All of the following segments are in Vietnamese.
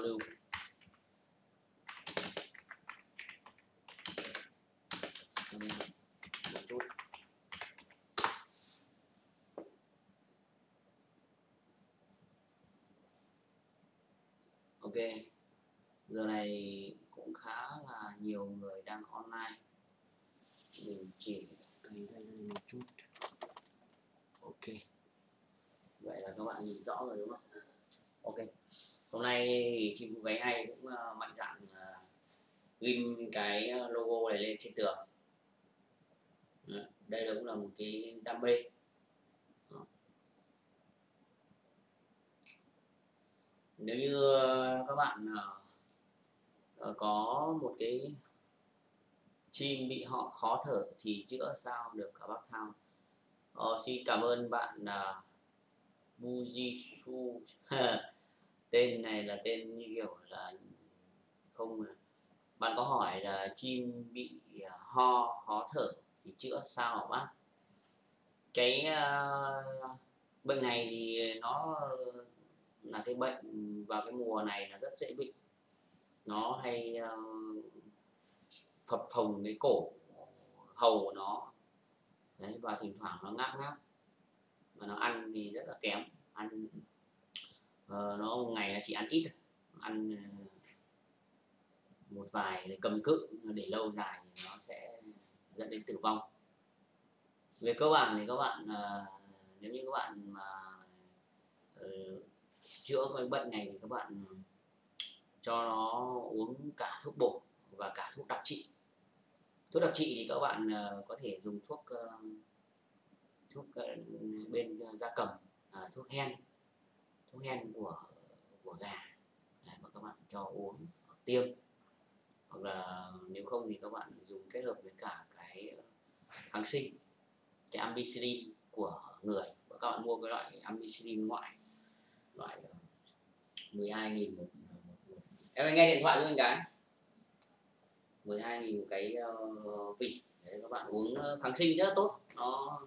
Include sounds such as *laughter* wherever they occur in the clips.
giao lưu cho nên một chút ok giờ này cũng khá là nhiều người đang online mình chỉ thấy đây đây một chút ok vậy là các bạn nhìn rõ rồi đúng không ok hôm nay thì chim cú gáy hay cũng uh, mạnh dạn uh, ghim cái ờ, logo này lên trên tường. Đây là cũng là một cái đam mê. Nếu như ờ, các bạn ờ, có một cái chim bị họ khó thở thì chữa sao được cả bác thao. Ờ, xin cảm ơn bạn uh, Bujisu *laughs* tên này là tên như kiểu là không bạn có hỏi là chim bị à, ho khó thở thì chữa sao hả bác? Cái uh, bệnh này thì nó là cái bệnh vào cái mùa này là rất dễ bị. Nó hay uh, phập phồng cái cổ hầu của nó. Đấy và thỉnh thoảng nó ngáp ngáp. Và nó ăn thì rất là kém. Ăn uh, nó một ngày là chỉ ăn ít ăn uh, một vài để cầm cự để lâu dài thì nó sẽ dẫn đến tử vong. Về cơ bản thì các bạn uh, nếu như các bạn mà uh, chữa cái bệnh này thì các bạn ừ, cho nó uống cả thuốc bổ và cả thuốc đặc trị. Thuốc đặc trị thì các bạn uh, có thể dùng thuốc uh, thuốc uh, bên da cầm uh, thuốc hen thuốc hen của của gà để mà các bạn cho uống hoặc tiêm hoặc là nếu không thì các bạn dùng kết hợp với cả cái ờ, kháng sinh cái ampicillin của người. Và các bạn mua cái loại ampicillin ngoại loại ờ, 12.000 một, ờ, một, một. Em nghe điện thoại luôn anh cái 12.000 một cái uh, vỉ. Đấy các bạn uống kháng sinh rất là tốt. Nó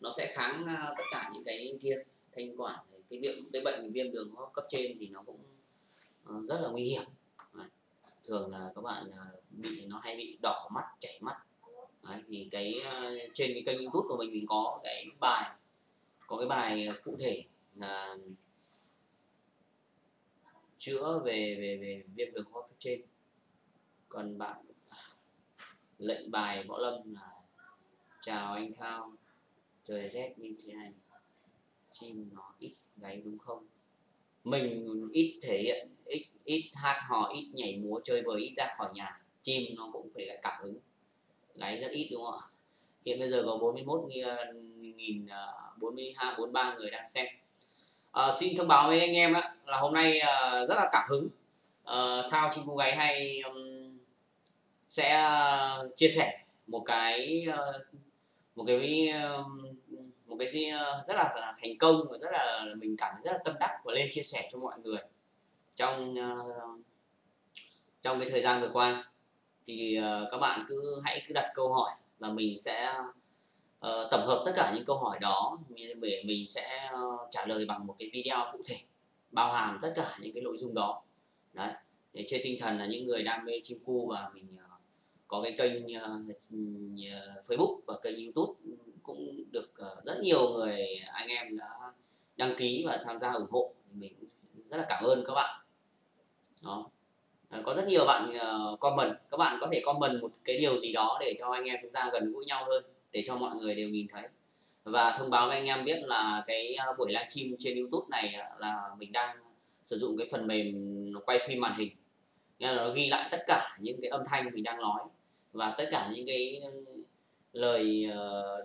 nó sẽ kháng tất cả những cái kia thanh quản cái việc cái bệnh viêm đường hô hấp cấp trên thì nó cũng rất là nguy hiểm thường là các bạn à, bị nó hay bị đỏ mắt chảy mắt. Đấy, thì cái à, trên cái kênh youtube của mình mình có cái bài có cái bài cụ thể là chữa về về về viêm đường hô hấp trên. Còn bạn à, lệnh bài võ lâm là chào anh thao trời rét như thế này chim nó ít gáy đúng không? Mình ít thể hiện ít ít hát hò ít nhảy múa chơi bời ít ra khỏi nhà. Chim nó cũng phải là cảm hứng. Gáy rất ít đúng không ạ? Hiện bây giờ có 41 nghìn à, 42 43 người đang xem. À, xin thông báo với anh em á, là hôm nay uh, rất là cảm hứng. Uh, thao chim cô gái hay um, sẽ uh, chia sẻ một cái uh, một cái uh, một cái gì rất là, là thành công và rất là mình cảm thấy rất là tâm đắc và lên chia sẻ cho mọi người trong uh, trong cái thời gian vừa qua. Thì uh, các bạn cứ hãy cứ đặt câu hỏi và mình sẽ uh, tổng hợp tất cả những câu hỏi đó để mình sẽ uh, trả lời bằng một cái video cụ thể bao hàm tất cả những cái nội dung đó. Đấy để trên tinh thần là những người đam mê chim cu và mình uh, có cái kênh uh, Facebook và kênh YouTube cũng được uh, rất nhiều người anh em đã đăng ký và tham gia ủng hộ. Mình rất là cảm ơn các bạn đó. À, có rất nhiều bạn uh, comment. Các bạn có thể comment một cái điều gì đó để cho anh em chúng ta gần gũi nhau hơn để cho mọi người đều nhìn thấy. Và thông báo với anh em biết là cái ờ, buổi livestream trên YouTube này ờ, là mình đang sử dụng cái phần mềm quay phim màn hình. Nên là nó ghi lại tất cả những cái âm thanh mình đang nói và tất cả những cái lời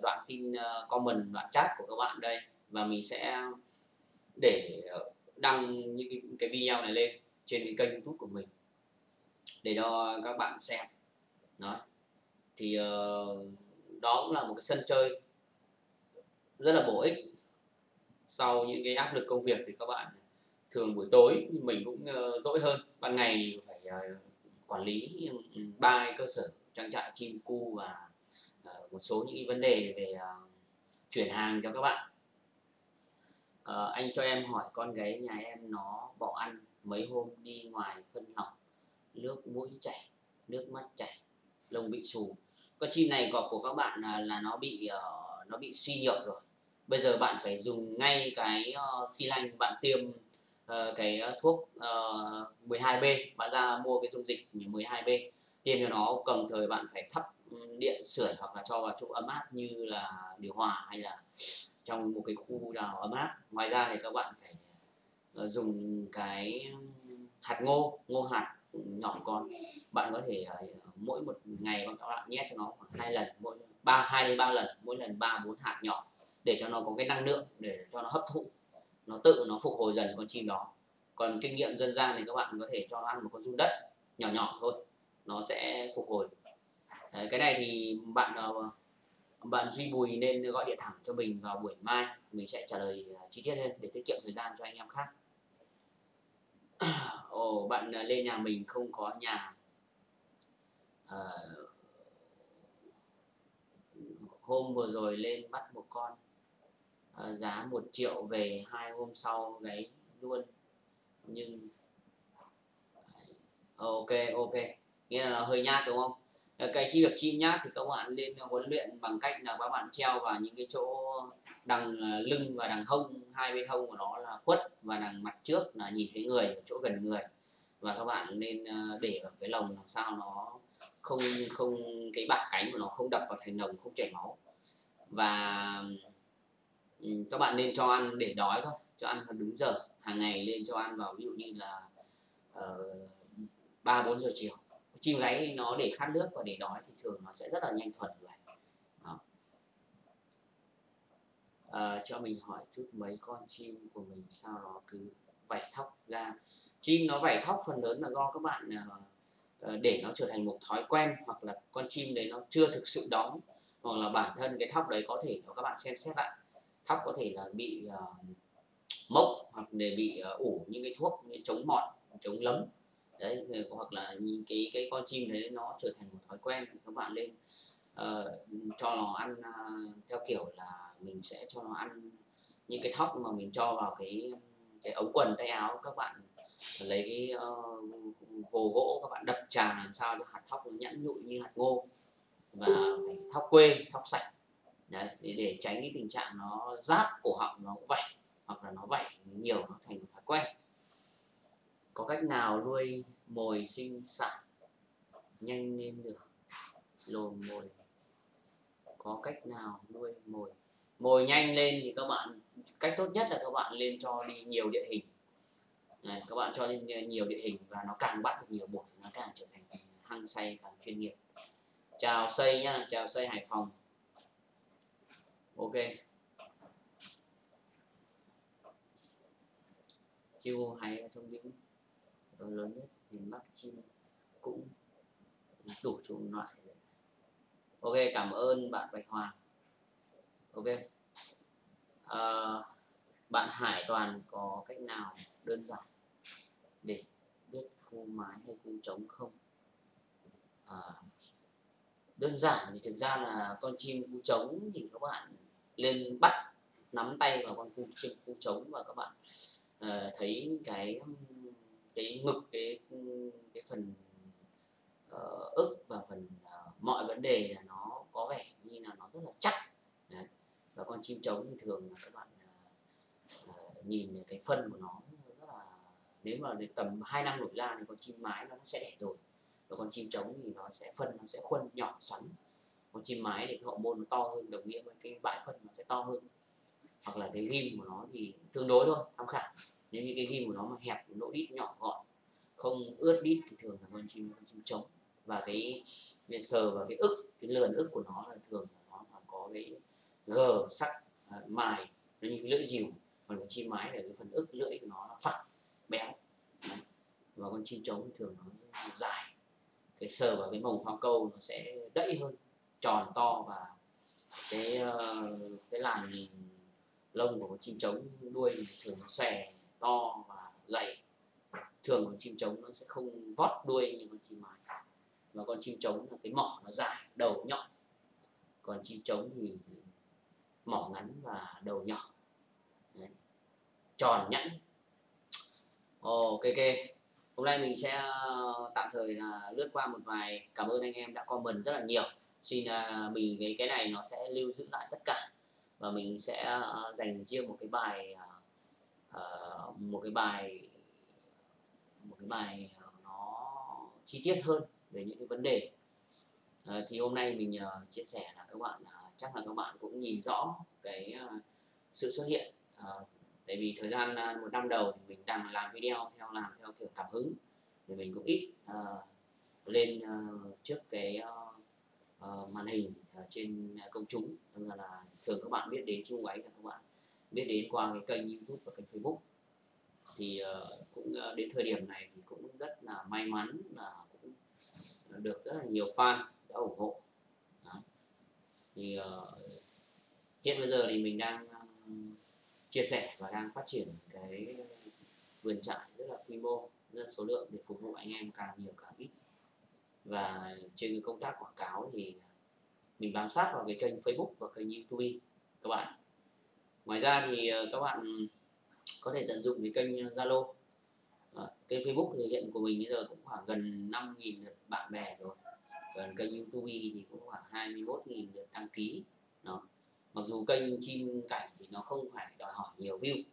đoạn tin comment đoạn chat của các bạn đây. Và mình sẽ để đăng những cái, cái video này lên trên cái kênh youtube của mình để cho các bạn xem. Đó. Thì uh, đó cũng là một cái sân chơi rất là bổ ích sau những cái áp lực công việc thì các bạn thường buổi tối mình cũng uh, dỗi hơn ban ngày thì phải uh, quản lý ừ, ba cơ sở trang trại chim cu và uh, một số những vấn đề về uh, chuyển hàng cho các bạn. Uh, anh cho em hỏi con gái nhà em nó bỏ ăn mấy hôm đi ngoài phân lỏng nước mũi chảy nước mắt chảy lông bị xù con chim này của của các bạn là, là nó bị uh, nó bị suy nhược rồi. Bây giờ bạn phải dùng ngay cái uh, xi lanh bạn tiêm uh, cái thuốc uh, 12B bạn ra mua cái dung dịch 12B tiêm cho nó cầm thời bạn phải thắp điện sưởi hoặc là cho vào chỗ ấm áp như là điều hòa hay là trong một cái khu nào ấm áp. Ngoài ra thì các bạn phải Ờ, dùng cái hạt ngô ngô hạt nhỏ con. Bạn có thể ờ, mỗi một ngày các bạn nhét cho nó khoảng hai lần mỗi ba hai đến ba lần mỗi lần ba bốn hạt nhỏ để cho nó có cái năng lượng để cho nó hấp thụ nó tự nó phục hồi dần con chim đó. Còn kinh nghiệm dân gian thì các bạn có thể cho nó ăn một con run đất nhỏ nhỏ thôi nó sẽ phục hồi. Đấy, cái này thì bạn ờ, bạn duy bùi nên gọi điện thẳng cho mình vào buổi mai mình sẽ trả lời chi tiết hơn để tiết kiệm thời gian cho anh em khác ồ bạn à, lên nhà mình không có nhà. À, hôm vừa rồi lên bắt một con. À, giá một triệu về hai hôm sau gáy luôn. Nhưng ờ, ok ok. Nghĩa là hơi nhát đúng không? Ờ, cái khi được chim nhát thì các bạn nên huấn luyện bằng cách là các bạn treo vào những cái chỗ đằng ờ, lưng và đằng hông hai bên hông của nó là khuất và đằng mặt trước là nhìn thấy người chỗ gần người. Và các bạn nên ờ, để vào cái lồng làm sao nó không không cái bả cánh của nó không đập vào thành lồng không chảy máu. Và ừ, các bạn nên cho ăn để đói thôi cho ăn đúng giờ. Hàng ngày lên cho ăn vào ví dụ như là ba uh, bốn giờ chiều chim gáy nó để khát nước và để đói thì thường nó sẽ rất là nhanh thuần người. À, cho mình hỏi chút mấy con chim của mình sao nó cứ vảy thóc ra. Chim nó vảy thóc phần lớn là do các bạn uh, để nó trở thành một thói quen hoặc là con chim đấy nó chưa thực sự đói hoặc là bản thân cái thóc đấy có thể các bạn xem xét lại. Thóc có thể là bị uh, mốc hoặc để bị uh, ủ những cái thuốc như chống mọt chống lấm đấy hoặc là những cái cái con chim đấy nó trở thành một thói quen thì các bạn lên uh, cho nó ăn uh, theo kiểu là mình sẽ cho nó ăn những cái thóc mà mình cho vào cái cái ống quần tay áo các bạn lấy cái uh, vồ gỗ các bạn đập tràn làm sao cho hạt thóc nó nhẵn nhụi như hạt ngô và phải thóc quê thóc sạch. Đấy để, để tránh cái tình trạng nó rát cổ họng nó vẩy hoặc là nó vẩy nhiều nó thành một thói quen có cách nào nuôi mồi sinh sản nhanh lên được? Lồn mồi. Có cách nào nuôi mồi? Mồi nhanh lên thì các bạn cách tốt nhất là các bạn lên cho đi nhiều địa hình. Này, các bạn cho lên nhiều địa hình và nó càng bắt được nhiều buộc thì nó càng trở thành hăng say càng chuyên nghiệp. Chào xây nhá chào xây hải phòng. Ok. Chiêu hay trong những lớn nhất thì mắc chim cũng đủ chủng loại. Ok cảm ơn bạn Bạch Hoàng. Ok. À, bạn Hải Toàn có cách nào đơn giản để biết khu mái hay khu trống không? À, đơn giản thì thực ra là con chim khu trống thì các bạn lên bắt nắm tay vào con chim khu trống và các bạn uh, thấy cái cái ngực cái cái phần uh, ức và phần uh, mọi vấn đề là nó có vẻ như là nó rất là chắc. Đấy. và con chim trống thì thường là các bạn uh, nhìn cái phân của nó rất là nếu mà đến tầm 2 năm nổi ra thì con chim mái nó sẽ đẻ rồi. Và con chim trống thì nó sẽ phân nó sẽ khuân nhỏ xoắn con chim mái thì cái hậu môn nó to hơn đồng nghĩa với cái bãi phân nó sẽ to hơn. Hoặc là cái ghim của nó thì tương đối thôi tham khảo nên cái ghim của nó mà hẹp lỗ đít nhỏ gọn không ướt đít thì thường là con chim con chim trống. Và cái, cái sờ và cái ức cái lườn ức của nó là thường là nó là có cái gờ sắc à, mài nó như cái lưỡi dìu. Còn con chim mái là cái phần ức lưỡi của nó nó phẳng béo. Đấy. và con chim trống thì thường nó dài. Cái sờ và cái mồng phao câu nó sẽ đẫy hơn tròn to và cái ờ, cái làn lông của con chim trống đuôi thường nó xòe to và dày. Thường con chim trống nó sẽ không vót đuôi như con chim mái. Và con chim trống là cái mỏ nó dài đầu nhọn. Còn chim trống thì mỏ ngắn và đầu nhỏ. Đấy. tròn nhẵn. Ok ok. Hôm nay mình sẽ ờ, tạm thời là lướt qua một vài. Cảm ơn anh em đã comment rất là nhiều. Xin uh, mình cái cái này nó sẽ lưu giữ lại tất cả. Và mình sẽ uh, dành riêng một cái bài uh, Ờ, một cái bài một cái bài ờ, nó chi tiết hơn về những cái vấn đề. Uh, thì hôm nay mình uh, chia sẻ là các bạn uh, chắc là các bạn cũng nhìn rõ cái uh, sự xuất hiện uh, tại vì thời gian uh, một năm đầu thì mình đang làm video theo làm theo kiểu cảm hứng thì mình cũng ít uh, lên uh, trước cái uh, uh, màn hình uh, trên công chúng. Tức là, là thường các bạn biết đến chung ấy là các bạn biết đến qua cái kênh youtube và kênh facebook. Thì uh, cũng uh, đến thời điểm này thì cũng rất là may mắn là cũng được rất là nhiều fan đã ủng hộ. Đó. thì uh, hiện bây giờ thì mình đang chia sẻ và đang phát triển cái vườn trại rất là quy mô rất là số lượng để phục vụ anh em càng nhiều càng ít. Và trên công tác quảng cáo thì mình bám sát vào cái kênh Facebook và kênh YouTube. Các bạn ngoài ra thì ờ, các bạn có thể tận dụng cái kênh Zalo. À, kênh Facebook thì hiện của mình bây giờ cũng khoảng gần 5.000 lượt bạn bè rồi. Còn kênh YouTube thì cũng khoảng 21.000 lượt đăng ký. Đó. Mặc dù kênh chim cảnh thì nó không phải đòi hỏi nhiều view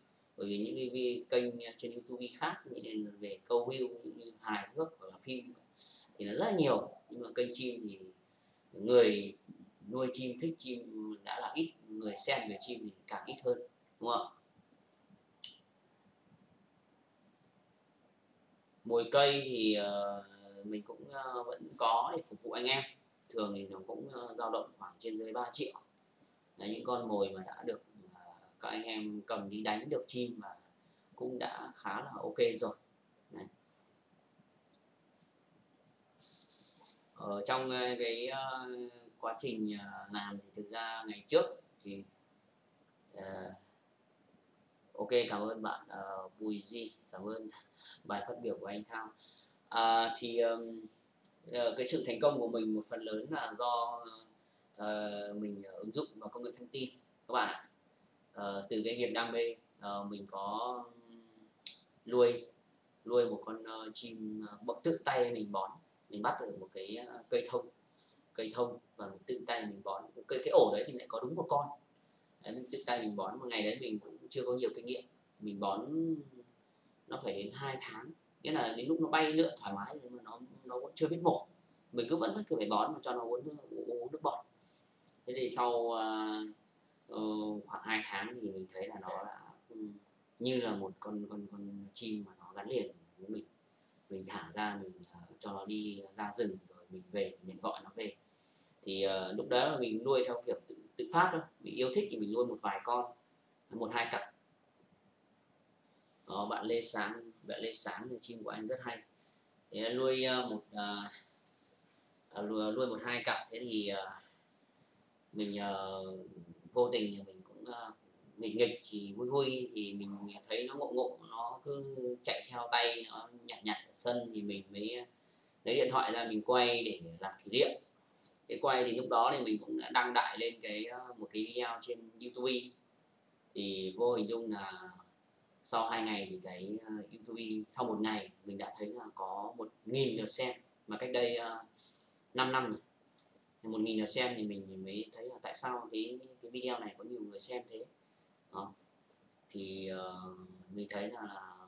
bởi vì những cái kênh trên youtube khác như về câu view như hài hước hoặc là phim thì nó rất là nhiều. Nhưng mà kênh chim thì người nuôi chim thích chim đã là ít người xem về chim thì càng ít hơn đúng không? Mồi cây thì uh, mình cũng uh, vẫn có để phục vụ anh em. Thường thì nó cũng uh, dao động khoảng trên dưới 3 triệu. Là những con mồi mà đã được các anh em cầm đi đánh được chim và cũng đã khá là ok rồi. Đấy. ở trong cái uh, quá trình uh, làm thì thực ra ngày trước thì uh, ok cảm ơn bạn uh, Bùi Duy cảm ơn bài phát biểu của anh Thao. Uh, thì um, cái sự thành công của mình một phần lớn là do uh, mình ứng dụng vào công nghệ thông tin các bạn ạ. Uh, từ cái việc đam mê uh, mình có nuôi nuôi một con uh, chim uh, tự tay mình bón mình bắt được một cái uh, cây thông cây thông và mình tự tay mình bón. Cái cái ổ đấy thì lại có đúng một con. Đấy, mình tự tay mình bón. Một ngày đấy mình cũng chưa có nhiều kinh nghiệm. Mình bón nó phải đến hai tháng. Nghĩa là đến lúc nó bay lượn thoải mái nhưng mà nó nó vẫn chưa biết mổ. Mình cứ vẫn cứ phải bón mà cho nó uống uống nước bọt. Thế thì sau uh, khoảng 2 tháng thì mình thấy là nó đã như là một con con con chim mà nó gắn liền với mình. Mình thả ra mình uh, cho nó đi ra rừng rồi mình về mình gọi nó về thì uh, lúc đó là mình nuôi theo kiểu tự, tự phát thôi. Mình yêu thích thì mình nuôi một vài con một hai cặp. Đó bạn lê sáng bạn lê sáng thì chim của anh rất hay. Thế nuôi uh, một uh, nuôi một hai cặp. Thế thì uh, mình uh, vô tình thì mình cũng uh, nghịch nghịch thì vui vui. Thì mình thấy nó ngộ ngộ nó cứ chạy theo tay nó nhặt nhặt ở sân thì mình mới lấy điện thoại ra mình quay để làm kỷ niệm cái quay thì lúc đó thì mình cũng đã đăng đại lên cái ờ, một cái video trên youtube. Thì vô hình dung là sau hai ngày thì cái ờ, youtube sau một ngày mình đã thấy là có một nghìn lượt xem. Mà cách đây uh, 5 năm rồi một nghìn lượt xem thì mình mới thấy là tại sao cái cái video này có nhiều người xem thế. Đó. thì uh, mình thấy là, là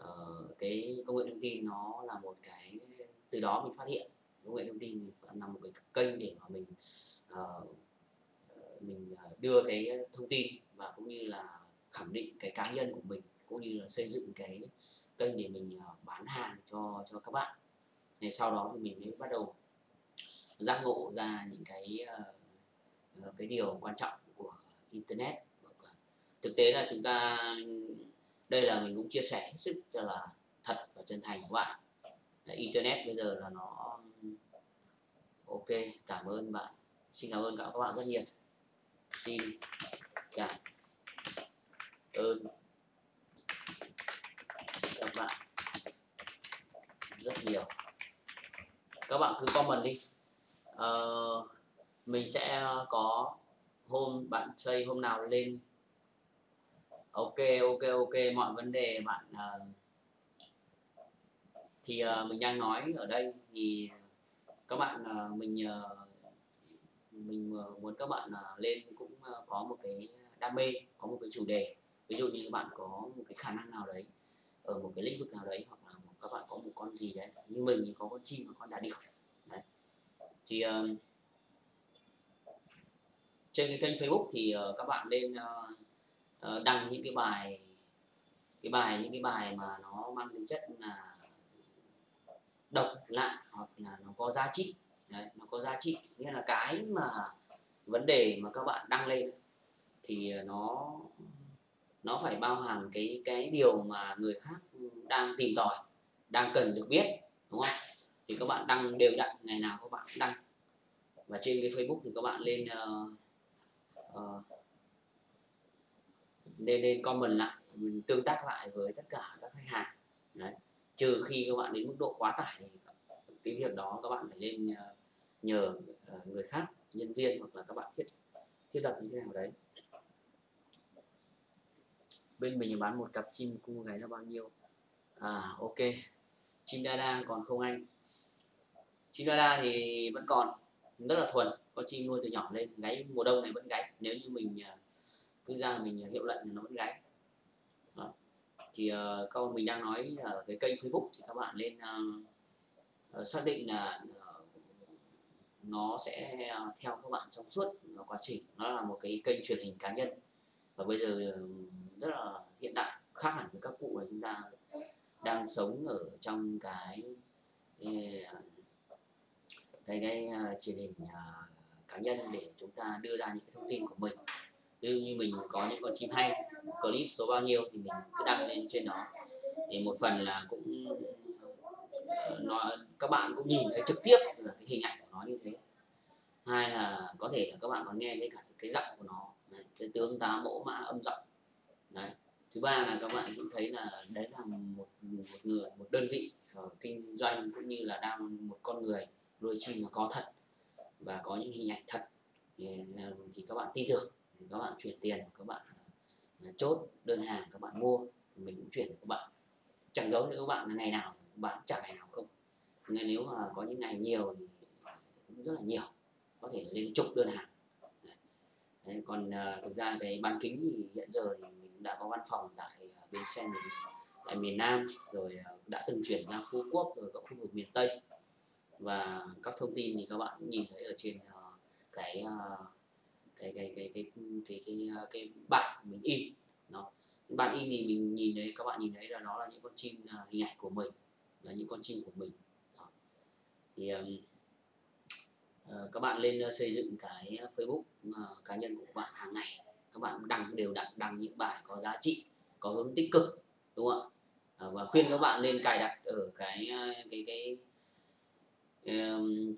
uh, cái công nghệ thông tin nó là một cái từ đó mình phát hiện công nghệ thông tin là một cái kênh để mà mình uh, mình ờ, đưa cái thông tin và cũng như là khẳng định cái cá nhân của mình cũng như là xây dựng cái kênh để mình ờ, bán hàng cho cho các bạn. Thì sau đó thì mình mới bắt đầu giác ngộ ra những cái uh, cái điều quan trọng của internet. Thực tế là chúng ta đây là mình cũng chia sẻ hết sức cho là thật và chân thành các bạn. Internet bây giờ là nó ok cảm ơn bạn. Xin cảm ơn các bạn rất nhiều. Xin cảm ơn các bạn rất nhiều. Các bạn cứ comment đi. Uh, mình sẽ có hôm bạn xây hôm nào lên. Ok ok ok. Mọi vấn đề bạn uh, thì uh, mình đang nói ở đây thì các bạn ờ, mình ờ, mình ờ, muốn các bạn lên cũng có một cái đam mê có một cái chủ đề ví dụ như các bạn có một cái khả năng nào đấy ở một cái lĩnh vực nào đấy hoặc là các bạn có một con gì đấy như mình thì có con chim và con đà điểu đấy. thì uh, trên cái kênh Facebook thì uh, các bạn nên uh, uh, đăng những cái bài cái bài những cái bài mà nó mang tính chất là độc lạ hoặc là nó có giá trị. Đấy, nó có giá trị. Nghĩa là cái mà vấn đề mà các bạn đăng lên thì nó nó phải bao hàm cái cái điều mà người khác đang tìm tòi đang cần được biết đúng không? Thì các bạn đăng đều đặn ngày nào các bạn đăng. Và trên cái Facebook thì các bạn lên ờ, ờ, uh, uh, nên nên comment lại tương tác lại với tất cả các khách hàng. Đấy trừ khi các bạn đến mức độ quá tải thì cái việc đó các bạn phải lên ờ, nhờ ờ, người khác, nhân viên hoặc là các bạn thiết thiết lập như thế nào đấy. Bên mình bán một cặp chim cu gáy là bao nhiêu? À ok. Chim đa còn không anh? Chim đa thì vẫn còn, rất là thuần, có chim nuôi từ nhỏ lên, gáy mùa đông này vẫn gáy. Nếu như mình ờ, cứ ra mình hiệu lệnh nó vẫn gáy thì uh, câu mình đang nói ở cái kênh Facebook thì các bạn lên uh, ờ, ờ, xác định là uh, nó sẽ theo các bạn trong suốt quá trình. Nó là một cái kênh truyền hình cá nhân. Và bây giờ rất là hiện đại khác hẳn với các cụ là chúng ta đang sống ở trong cái cái, cái, cái uh, truyền hình uh, cá nhân để chúng ta đưa ra những cái thông tin của mình như như mình có những con chim hay clip số bao nhiêu thì mình cứ đăng lên trên đó. Để một phần là cũng uh, nó các bạn cũng nhìn thấy trực tiếp là cái hình ảnh của nó như thế. Hai là có thể là các bạn còn nghe thấy cả cái giọng của nó cái tướng tá mẫu mã âm giọng. Đấy. Thứ ba là các bạn cũng thấy là đấy là một một người một đơn vị ờ, kinh doanh cũng như là đang một con người nuôi chim mà có thật và có những hình ảnh thật thì, ờ, thì các bạn tin tưởng thì các bạn chuyển tiền các bạn à, chốt đơn hàng các bạn mua mình cũng chuyển các bạn. Chẳng giống như các bạn ngày nào bán chẳng ngày nào không. Nên nếu mà có những ngày nhiều thì cũng rất là nhiều có thể lên chục đơn hàng. Đấy, còn uh, thực ra cái bán kính thì hiện giờ thì đã có văn phòng tại uh, bến xe tại miền Nam rồi uh, đã từng chuyển ra Phú Quốc rồi các khu vực miền Tây. Và các thông tin thì các bạn nhìn thấy ở trên uh, cái cái cái cái cái cái cái, ờ, cái bản mình in nó. Bản in thì mình nhìn thấy các bạn nhìn thấy là nó là những con chim ờ, hình ảnh của mình là những con chim của mình đó. thì um, uh, các bạn lên xây dựng cái Facebook uh, cá nhân của bạn hàng ngày. Các bạn đăng đều đặn đăng những bài có giá trị có hướng tích cực đúng không ạ? Và khuyên các bạn nên cài đặt ở cái cái cái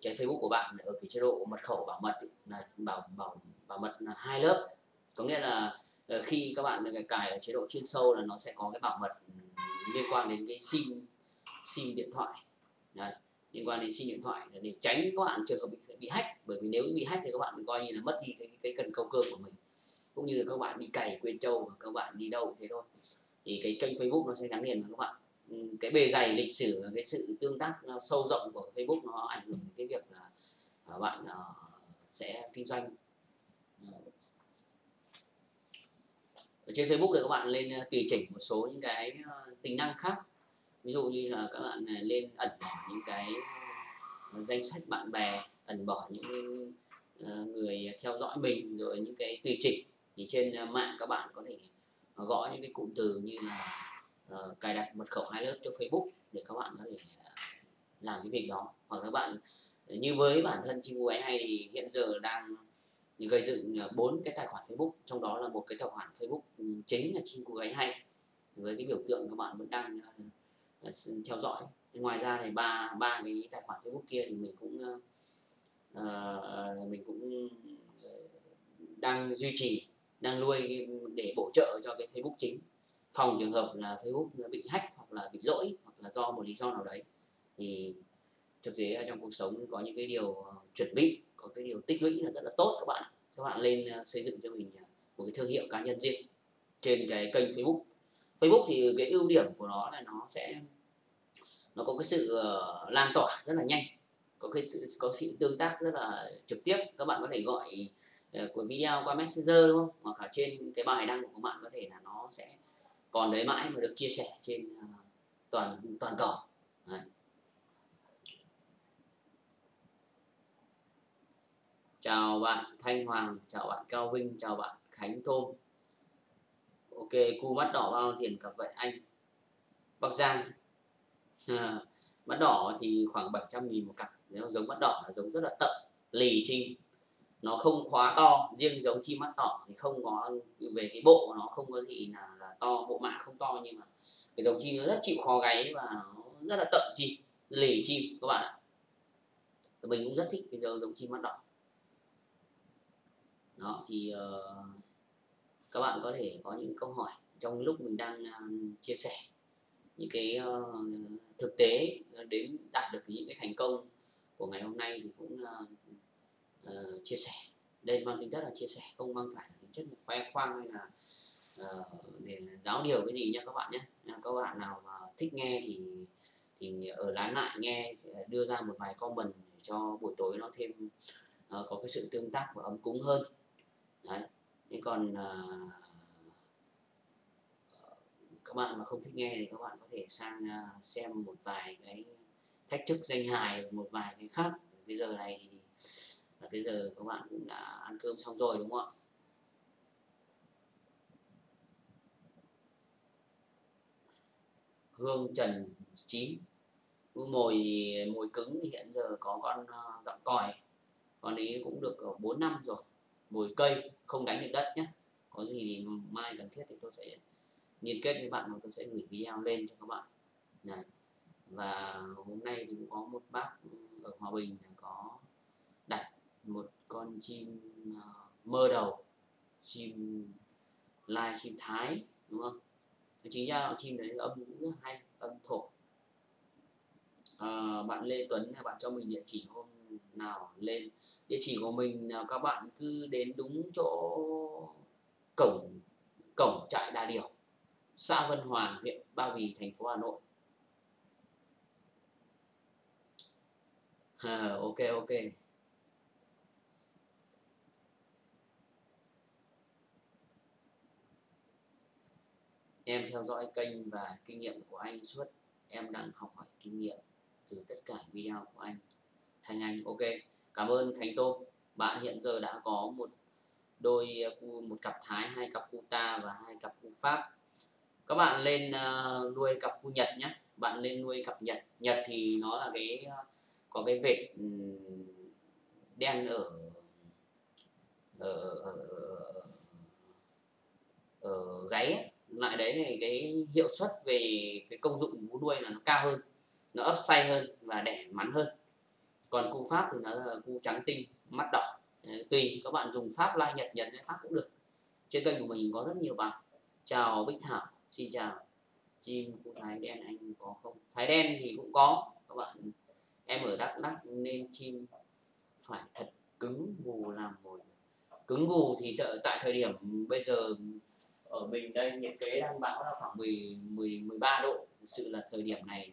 cái Facebook của bạn ở cái chế độ mật khẩu bảo mật là bảo bảo bảo mật à, hai lớp. Có nghĩa là ờ, khi các bạn cài ở chế độ chuyên sâu là nó sẽ có cái bảo mật ừ, liên quan đến cái sim sim điện thoại. Đấy, liên quan đến sim điện thoại để tránh các bạn trường hợp bị bị hack. Bởi vì nếu bị hack thì các bạn coi như là mất đi cái cái cần câu cơm của mình. Cũng như là các bạn đi cày quên châu và các bạn đi đâu thế thôi. Thì cái kênh Facebook nó sẽ gắn liền với các bạn. Ừ, cái bề dày lịch sử và cái sự tương tác ờ, sâu rộng của Facebook nó ảnh hưởng đến cái việc là à, bạn ờ, sẽ kinh doanh. Ở trên Facebook thì các bạn lên ờ, tùy chỉnh một số những cái ờ, tính năng khác. Ví dụ như là các bạn ờ, lên ẩn bỏ những cái danh sách bạn bè ẩn bỏ những người theo dõi mình rồi những cái tùy chỉnh thì trên mạng các bạn có thể gõ những cái cụm từ như là uh, cài đặt mật khẩu hai lớp cho Facebook để các bạn có thể làm cái việc đó. Hoặc các bạn như với bản thân chim ấy hay thì hiện giờ đang gây dựng à, bốn cái tài khoản Facebook trong đó là một cái tài khoản Facebook ừ, chính là chim cô gái hay. Với cái biểu tượng các bạn vẫn đang uh, theo dõi. Ngoài ra thì ba ba cái tài khoản Facebook kia thì mình cũng uh, mình cũng đang duy trì đang nuôi để bổ trợ cho cái Facebook chính. Phòng trường hợp là Facebook bị hack hoặc là bị lỗi hoặc là do một lý do nào đấy thì thực tế trong cuộc sống có những cái điều chuẩn bị có cái điều tích lũy là rất là tốt các bạn các bạn lên à, xây dựng cho mình à, một cái thương hiệu cá nhân riêng trên cái kênh Facebook. Facebook thì cái ưu điểm của nó là nó sẽ, nó có cái sự ờ, lan tỏa rất là nhanh, có cái có sự tương tác rất là trực tiếp. Các bạn có thể gọi ờ, của video qua messenger, đúng không? Hoặc là trên cái bài đăng của các bạn có thể là nó sẽ còn đấy mãi mà được chia sẻ trên à, toàn toàn cầu. Đấy. Chào bạn Thanh Hoàng chào bạn Cao Vinh chào bạn Khánh Thôm. Ok cu mắt đỏ bao tiền cặp vậy anh? Bắc Giang. *laughs* À, mắt đỏ thì khoảng 700 nghìn một cặp. Nếu giống mắt đỏ là giống rất là tợ lì chim. Nó không quá to riêng giống chim mắt đỏ thì không có về cái bộ nó không có gì là, là to bộ mạ không to nhưng mà cái giống chim nó rất chịu khó gáy và nó rất là tợ chim lì chim các bạn ạ. Mình cũng rất thích cái giống chim mắt đỏ đó thì uh, các bạn có thể có những câu hỏi trong lúc mình đang uh, chia sẻ. Những cái uh, thực tế đến đạt được những cái thành công của ngày hôm nay thì cũng uh, uh, chia sẻ. Đây mang tính chất là chia sẻ không mang phải là tính chất khoe khoang hay là uh, để giáo điều cái gì nha các bạn nhé. Các bạn nào mà thích nghe thì thì ở lái lại nghe đưa ra một vài comment để cho buổi tối nó thêm uh, có cái sự tương tác và ấm cúng hơn đấy. Thế còn uh, các bạn mà không thích nghe thì các bạn có thể sang uh, xem một vài cái thách thức danh hài một vài cái khác. Cái giờ này thì là cái giờ các bạn cũng đã ăn cơm xong rồi đúng không ạ? Hương trần chín. Mồi mồi cứng thì hiện giờ có con uh, còi. Con ấy cũng được 4 năm rồi mồi cây không đánh được đất nhé có gì thì mai cần thiết thì tôi sẽ liên kết với bạn và tôi sẽ gửi video lên cho các bạn. Này. và hôm nay thì cũng có một bác ở Hòa Bình có đặt một con chim uh, mơ đầu chim lai chim thái đúng không? Chính ra chim đấy âm cũng rất hay âm thổ. À, bạn Lê Tuấn bạn cho mình địa chỉ hôm nào lên. Địa chỉ của mình à, các bạn cứ đến đúng chỗ cổng cổng trại đa điểu xã Vân Hòa huyện Ba Vì thành phố Hà Nội. À, *laughs* ok ok. Em theo dõi kênh và kinh nghiệm của anh suốt. Em đang học hỏi kinh nghiệm từ tất cả video của anh. Thành Anh. Ok cảm ơn Khánh Tô. Bạn hiện giờ đã có một đôi ờ, một cặp Thái hai cặp cu ta và hai cặp cu Pháp. Các bạn lên uh, nuôi cặp cu Nhật nhé. Bạn lên nuôi cặp Nhật. Nhật thì nó là cái ờ, có cái vệt đen ở ở, ở, ở, gáy ấy. lại đấy thì cái hiệu suất về cái công dụng vú nuôi là nó cao hơn nó ấp say hơn và đẻ mắn hơn còn cung pháp thì nó là cu trắng tinh mắt đỏ. Tùy các bạn dùng pháp lai nhật nhật hay pháp cũng được. Trên kênh của mình có rất nhiều bài. Chào bích thảo xin chào. Chim cu thái đen anh có không? Thái đen thì cũng có. Các bạn em ở đắk lắc nên chim phải thật cứng gù làm mồi. Cứng gù thì tại thời điểm bây giờ ở mình đây nhiệt kế đang bão là khoảng 10, 10 13 độ. Thực sự là thời điểm này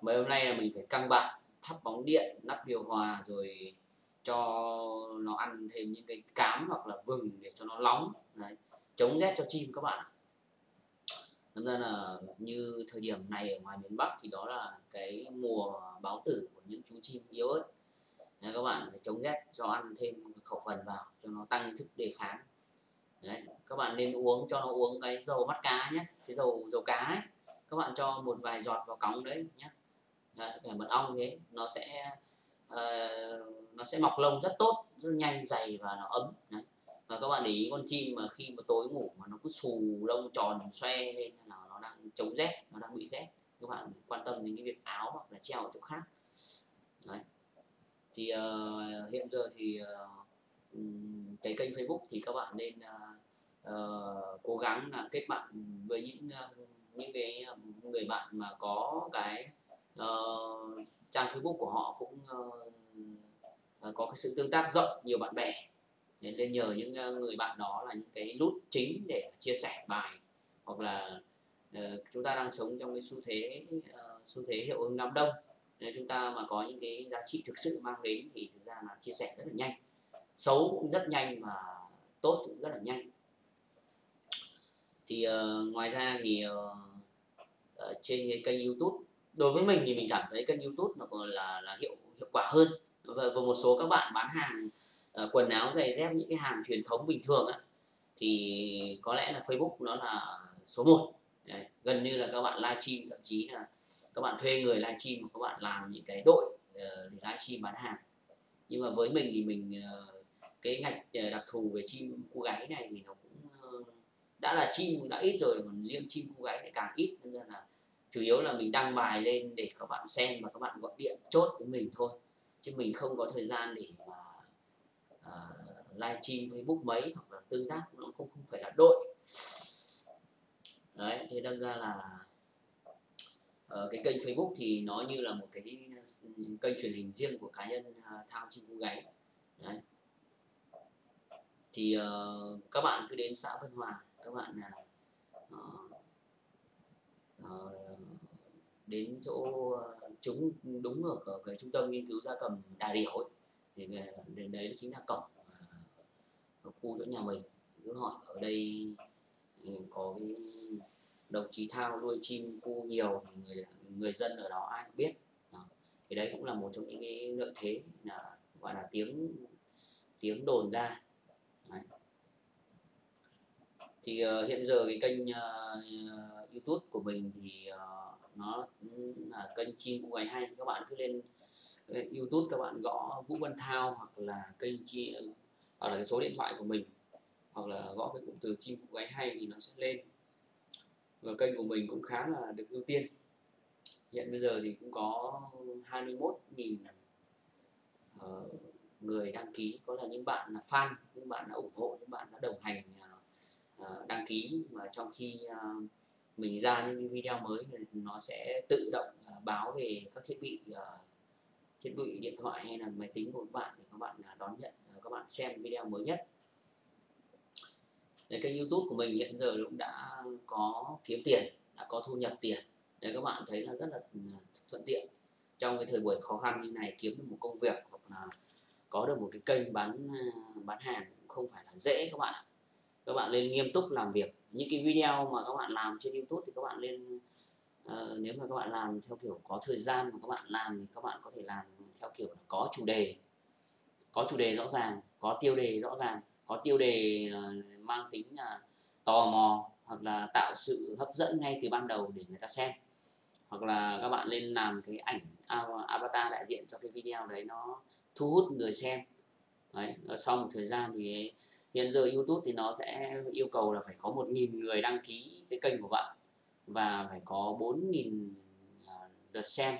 mấy hôm nay là mình phải căng bạc thắp bóng điện nắp điều hòa rồi cho nó ăn thêm những cái cám hoặc là vừng để cho nó nóng. Đấy. chống rét cho chim các bạn ạ. Thật ra là như thời điểm này ở ngoài miền Bắc thì đó là cái mùa báo tử của những chú chim yếu ớt. Đấy, các bạn phải chống rét cho ăn thêm khẩu phần vào cho nó tăng thức đề kháng. Đấy, các bạn nên uống cho nó uống cái dầu mắt cá nhé cái dầu dầu cá ấy. Các bạn cho một vài giọt vào cống đấy nhé. Dạ, đấy, mật ong thế nó sẽ uh, nó sẽ mọc lông rất tốt rất nhanh dày và nó ấm đấy. và các bạn để ý con chim mà khi mà tối ngủ mà nó cứ xù lông tròn xoe lên là nó đang chống rét nó đang bị rét các bạn quan tâm đến cái việc áo hoặc là treo ở chỗ khác đấy. thì uh, hiện giờ thì uh, cái kênh Facebook thì các bạn nên uh, uh, cố gắng là kết bạn với những uh, những cái người bạn mà có cái uh, trang Facebook của họ cũng uh, có cái sự tương tác rộng nhiều bạn bè. Nên nên nhờ những người bạn đó là những cái nút chính để chia sẻ bài. Hoặc là uh, chúng ta đang sống trong cái xu thế uh, xu thế hiệu ứng đám đông. Nên chúng ta mà có những cái giá trị thực sự mang đến thì thực ra là chia sẻ rất là nhanh. Xấu cũng rất nhanh và tốt cũng rất là nhanh. Thì uh, ngoài ra thì uh, trên cái kênh youtube đối với mình thì mình cảm thấy kênh youtube nó còn là là hiệu hiệu quả hơn. Và, và một số các bạn bán hàng uh, quần áo giày dép những cái hàng truyền thống bình thường á thì có lẽ là facebook nó là số 1 Đấy, gần như là các bạn livestream thậm chí là các bạn thuê người livestream mà các bạn làm những cái đội uh, để livestream bán hàng. Nhưng mà với mình thì mình uh, cái ngạch đặc thù về chim cô gái này thì nó cũng uh, đã là chim đã ít rồi còn riêng chim cô gái lại càng ít. Nên là chủ yếu là mình đăng bài lên để các bạn xem và các bạn gọi điện chốt với mình thôi. Chứ mình không có thời gian để mà uh, live stream Facebook mấy hoặc là tương tác nó cũng không phải là đội. Đấy thế đâm ra là uh, cái kênh Facebook thì nó như là một cái kênh truyền hình riêng của cá nhân uh, thao chim cô gáy đấy. Thì uh, các bạn cứ đến xã Vân Hòa các bạn uh, uh, đến chỗ ờ, chúng đúng ở, cái, cái trung tâm nghiên cứu gia cầm Đà Điểu ấy. thì ờ, đến đấy chính là cổng ở khu chỗ nhà mình cứ hỏi ở đây ừ, có cái đồng chí thao nuôi chim cu nhiều thì người người dân ở đó ai cũng biết đó. thì đấy cũng là một trong những cái lợi thế là gọi là tiếng tiếng đồn ra đấy. thì uh, hiện giờ cái kênh uh, youtube của mình thì uh, nó là kênh chim cô gái hay. Các bạn cứ lên youtube các bạn gõ vũ văn thao hoặc là kênh chi hoặc là cái số điện thoại của mình hoặc là gõ cái cụm từ chim cô gái hay thì nó sẽ lên. Và kênh của mình cũng khá là được ưu tiên. Hiện bây giờ thì cũng có 21.000 uh, ờ, người đăng ký. Có là những bạn là fan những bạn đã ủng hộ những bạn đã đồng hành uh, đăng ký. Mà trong khi uh, mình ra những cái video mới thì nó sẽ tự động à, báo về các thiết bị à, thiết bị điện thoại hay là máy tính của các bạn để các bạn à, đón nhận các bạn xem video mới nhất. Đấy, kênh youtube của mình hiện giờ cũng đã có kiếm tiền đã có thu nhập tiền. Để các bạn thấy là rất là thuận tiện. Trong cái thời buổi khó khăn như này kiếm được một công việc hoặc là có được một cái kênh bán bán hàng cũng không phải là dễ các bạn ạ các bạn nên nghiêm túc làm việc. Những cái video mà các bạn làm trên youtube thì các bạn nên uh, ờ, nếu mà các bạn làm theo kiểu có thời gian mà các bạn làm thì các bạn có thể làm theo kiểu là có chủ đề. Có chủ đề rõ ràng có tiêu đề rõ ràng có tiêu đề uh, mang tính là tò mò hoặc là tạo sự hấp dẫn ngay từ ban đầu để người ta xem. Hoặc là các bạn lên làm cái ảnh avatar đại diện cho cái video đấy nó thu hút người xem. Đấy sau một thời gian thì hiện giờ YouTube thì nó sẽ yêu cầu là phải có một nghìn người đăng ký cái kênh của bạn và phải có bốn nghìn ờ, lượt xem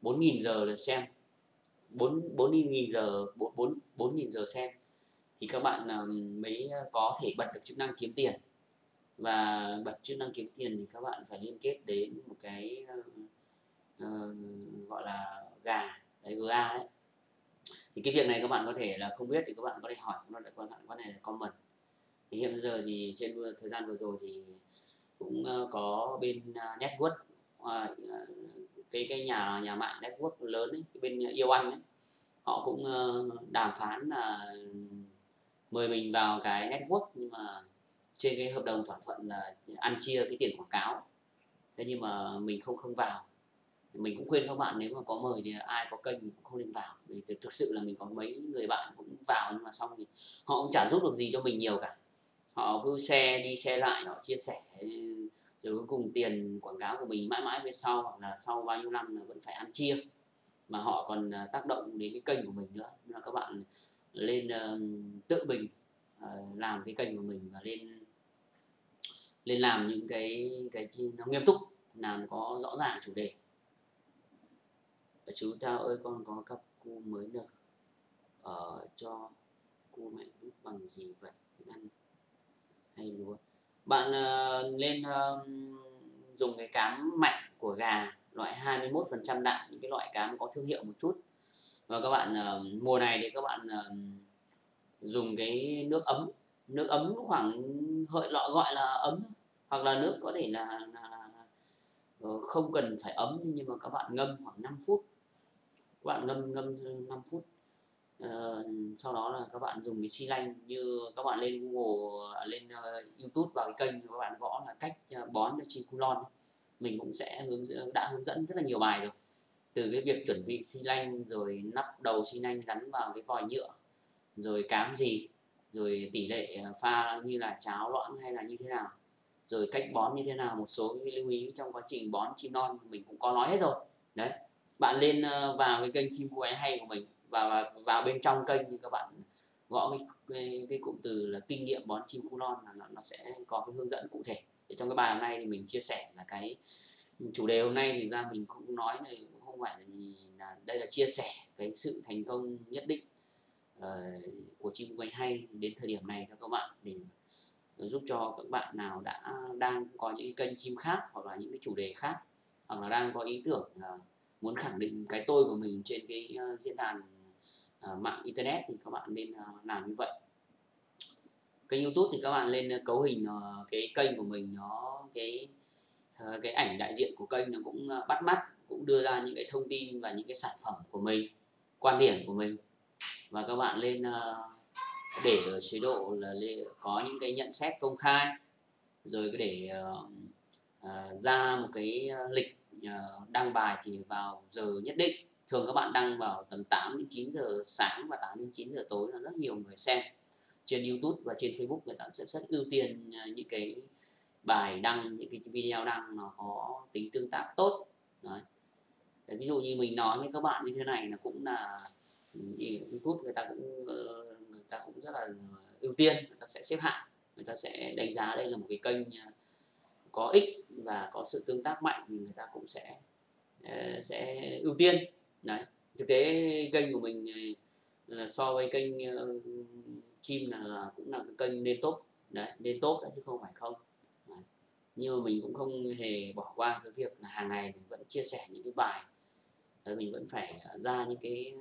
bốn nghìn giờ lượt xem bốn bốn nghìn giờ bốn bốn nghìn giờ xem. Thì các bạn à, mới có thể bật được chức năng kiếm tiền. Và bật chức năng kiếm tiền thì các bạn phải liên kết đến một cái uh, gọi là gà đấy GA đấy thì cái việc này các bạn có thể là không biết thì các bạn có thể hỏi nó lại quan quan hệ comment. Thì hiện giờ thì trên thời gian vừa rồi thì cũng ờ, có bên ờ, network ờ, cái cái nhà nhà mạng network lớn ấy, cái bên yêu anh ấy họ cũng đàm phán là mời mình vào cái network nhưng mà trên cái hợp đồng thỏa thuận là ăn chia cái tiền quảng cáo. Thế nhưng mà mình không không vào mình cũng khuyên các bạn nếu mà có mời thì ai có kênh cũng không nên vào. Vì thực sự là mình có mấy người bạn cũng vào nhưng mà xong thì họ cũng chả giúp được gì cho mình nhiều cả. Họ cứ xe đi xe lại họ chia sẻ rồi cuối cùng tiền quảng cáo của mình mãi mãi về sau hoặc là sau bao nhiêu năm là vẫn phải ăn chia. Mà họ còn à, tác động đến cái kênh của mình nữa. Nên là các bạn lên uh, tự mình uh, làm cái kênh của mình và lên lên làm những cái cái nó nghiêm túc làm có rõ ràng chủ đề chú tao ơi con có cặp cu mới được ở cho cu mẹ đút bằng gì vậy? Thức ăn hay lúa. Bạn ờ, uh, lên uh, ờ, dùng cái cám mạnh của gà loại 21% đạm những cái loại cám có thương hiệu một chút. Và các bạn uh, mùa này thì các bạn uh, dùng cái nước ấm nước ấm khoảng hợi lọ gọi là ấm hoặc là nước có thể là, là, là là không cần phải ấm nhưng mà các bạn ngâm khoảng 5 phút các bạn ngâm ngâm 5 phút. Uh, sau đó là các bạn dùng cái xi lanh như các bạn lên Google à, lên uh, YouTube vào cái kênh các bạn gõ là cách uh, bón cho chim cu lon mình cũng sẽ hướng đã hướng dẫn rất là nhiều bài rồi. Từ cái việc chuẩn bị xi lanh rồi nắp đầu xi lanh gắn vào cái vòi nhựa rồi cám gì rồi tỷ lệ pha như là cháo loãng hay là như thế nào rồi cách bón như thế nào một số lưu ý trong quá trình bón chim non mình cũng có nói hết rồi. Đấy bạn lên ờ, vào cái kênh chim cua hay của mình và vào bên trong kênh thì các bạn gõ cái, cái, cái cụm từ là kinh nghiệm bón chim cu non là nó, nó sẽ có cái hướng dẫn cụ thể. Thì trong cái bài hôm nay thì mình chia sẻ là cái chủ đề hôm nay thì ra mình cũng nói này cũng không phải là gì là đây là chia sẻ cái sự thành công nhất định uh, của chim quay hay đến thời điểm này cho các bạn để giúp cho các bạn nào đã đang có những kênh chim khác hoặc là những cái chủ đề khác hoặc là đang có ý tưởng uh, muốn khẳng định cái tôi của mình trên cái uh, diễn đàn uh, mạng internet thì các bạn nên uh, làm như vậy. Kênh youtube thì các bạn lên cấu hình uh, cái kênh của mình nó cái uh, cái ảnh đại diện của kênh nó cũng uh, bắt mắt cũng đưa ra những cái thông tin và những cái sản phẩm của mình quan điểm của mình. Và các bạn lên uh, để ở chế độ là có những cái nhận xét công khai rồi để uh, uh, ra một cái lịch Ờ, đăng bài thì vào giờ nhất định. Thường các bạn đăng vào tầm 8 đến 9 giờ sáng và 8 đến 9 giờ tối là rất nhiều người xem. Trên YouTube và trên Facebook người ta sẽ rất ưu tiên ờ, những cái bài đăng những cái video đăng nó có tính tương tác tốt. Đấy. Đấy, ví dụ như mình nói với các bạn như thế này là cũng là ừ, YouTube người ta cũng ờ, người ta cũng rất là ưu tiên người ta sẽ xếp hạng người ta sẽ đánh giá đây là một cái kênh có ích và có sự tương tác mạnh thì người ta cũng sẽ ờ, sẽ ưu tiên. Đấy thực tế kênh của mình là so với kênh ờ, chim là, là cũng là kênh lên tốt. Đấy lên tốt đấy chứ không phải không. Đấy. nhưng mà mình cũng không hề bỏ qua cái việc là hàng ngày mình vẫn chia sẻ những cái bài. Đấy, mình vẫn phải ra những cái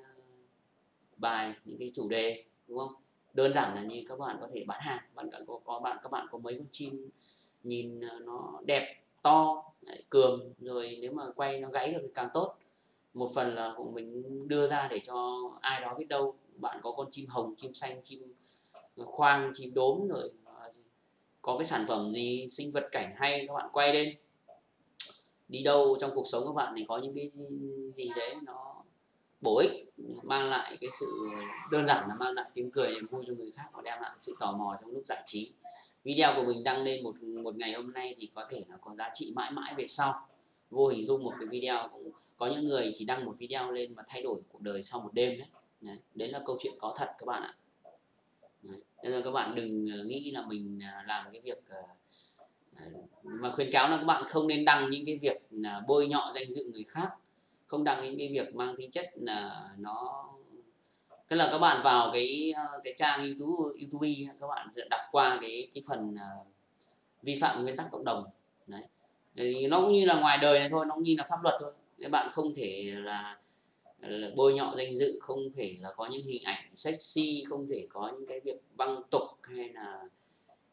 bài những cái chủ đề đúng không? Đơn giản là như các bạn có thể bán hàng bạn có có bạn các bạn có mấy con chim nhìn ờ, nó đẹp to cường rồi nếu mà quay nó gãy được thì càng tốt. Một phần là của mình đưa ra để cho ai đó biết đâu bạn có con chim hồng chim xanh chim khoang chim đốm rồi à, có cái sản phẩm gì sinh vật cảnh hay các bạn quay lên. Đi đâu trong cuộc sống các bạn thì có những cái gì, gì đấy nó bổ ích mang lại cái sự đơn giản là mang lại tiếng cười niềm vui cho người khác và đem lại sự tò mò trong lúc giải trí video của mình đăng lên một một ngày hôm nay thì có thể là có giá trị mãi mãi về sau vô hình dung một cái video cũng có những người chỉ đăng một video lên mà thay đổi cuộc đời sau một đêm đấy đấy, đấy là câu chuyện có thật các bạn ạ đấy. nên là các bạn đừng ờ, nghĩ là mình ờ, làm cái việc ờ, mà khuyên cáo là các bạn không nên đăng những cái việc là bôi nhọ danh dự người khác không đăng những cái việc mang tính chất là nó tức là các bạn vào cái ờ, cái trang youtube youtube các bạn sẽ đọc qua cái cái phần uh, vi phạm nguyên tắc cộng đồng. Đấy. Thì nó cũng như là ngoài đời này thôi nó cũng như là pháp luật thôi. Các bạn không thể là, là bôi nhọ danh dự không thể là có những hình ảnh sexy không thể có những cái việc văng tục hay là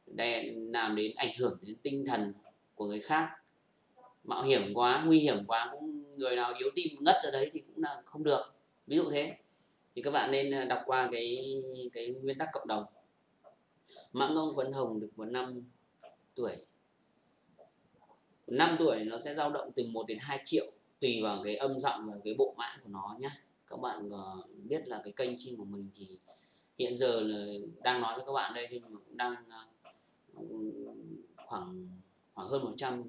đèn làm đến ảnh hưởng đến tinh thần của người khác. Mạo hiểm quá nguy hiểm quá cũng người nào yếu tim ngất ra đấy thì cũng là không được. Ví dụ thế thì các bạn nên à, đọc qua cái cái nguyên tắc cộng đồng. Mãng ông phấn hồng được một năm tuổi. 5 tuổi nó sẽ dao động từ 1 đến 2 triệu, tùy vào cái âm giọng và cái bộ mã của nó nhé các bạn à, biết là cái kênh chim của mình thì hiện giờ là đang nói với các bạn đây, nhưng mà cũng đang à, khoảng khoảng hơn 100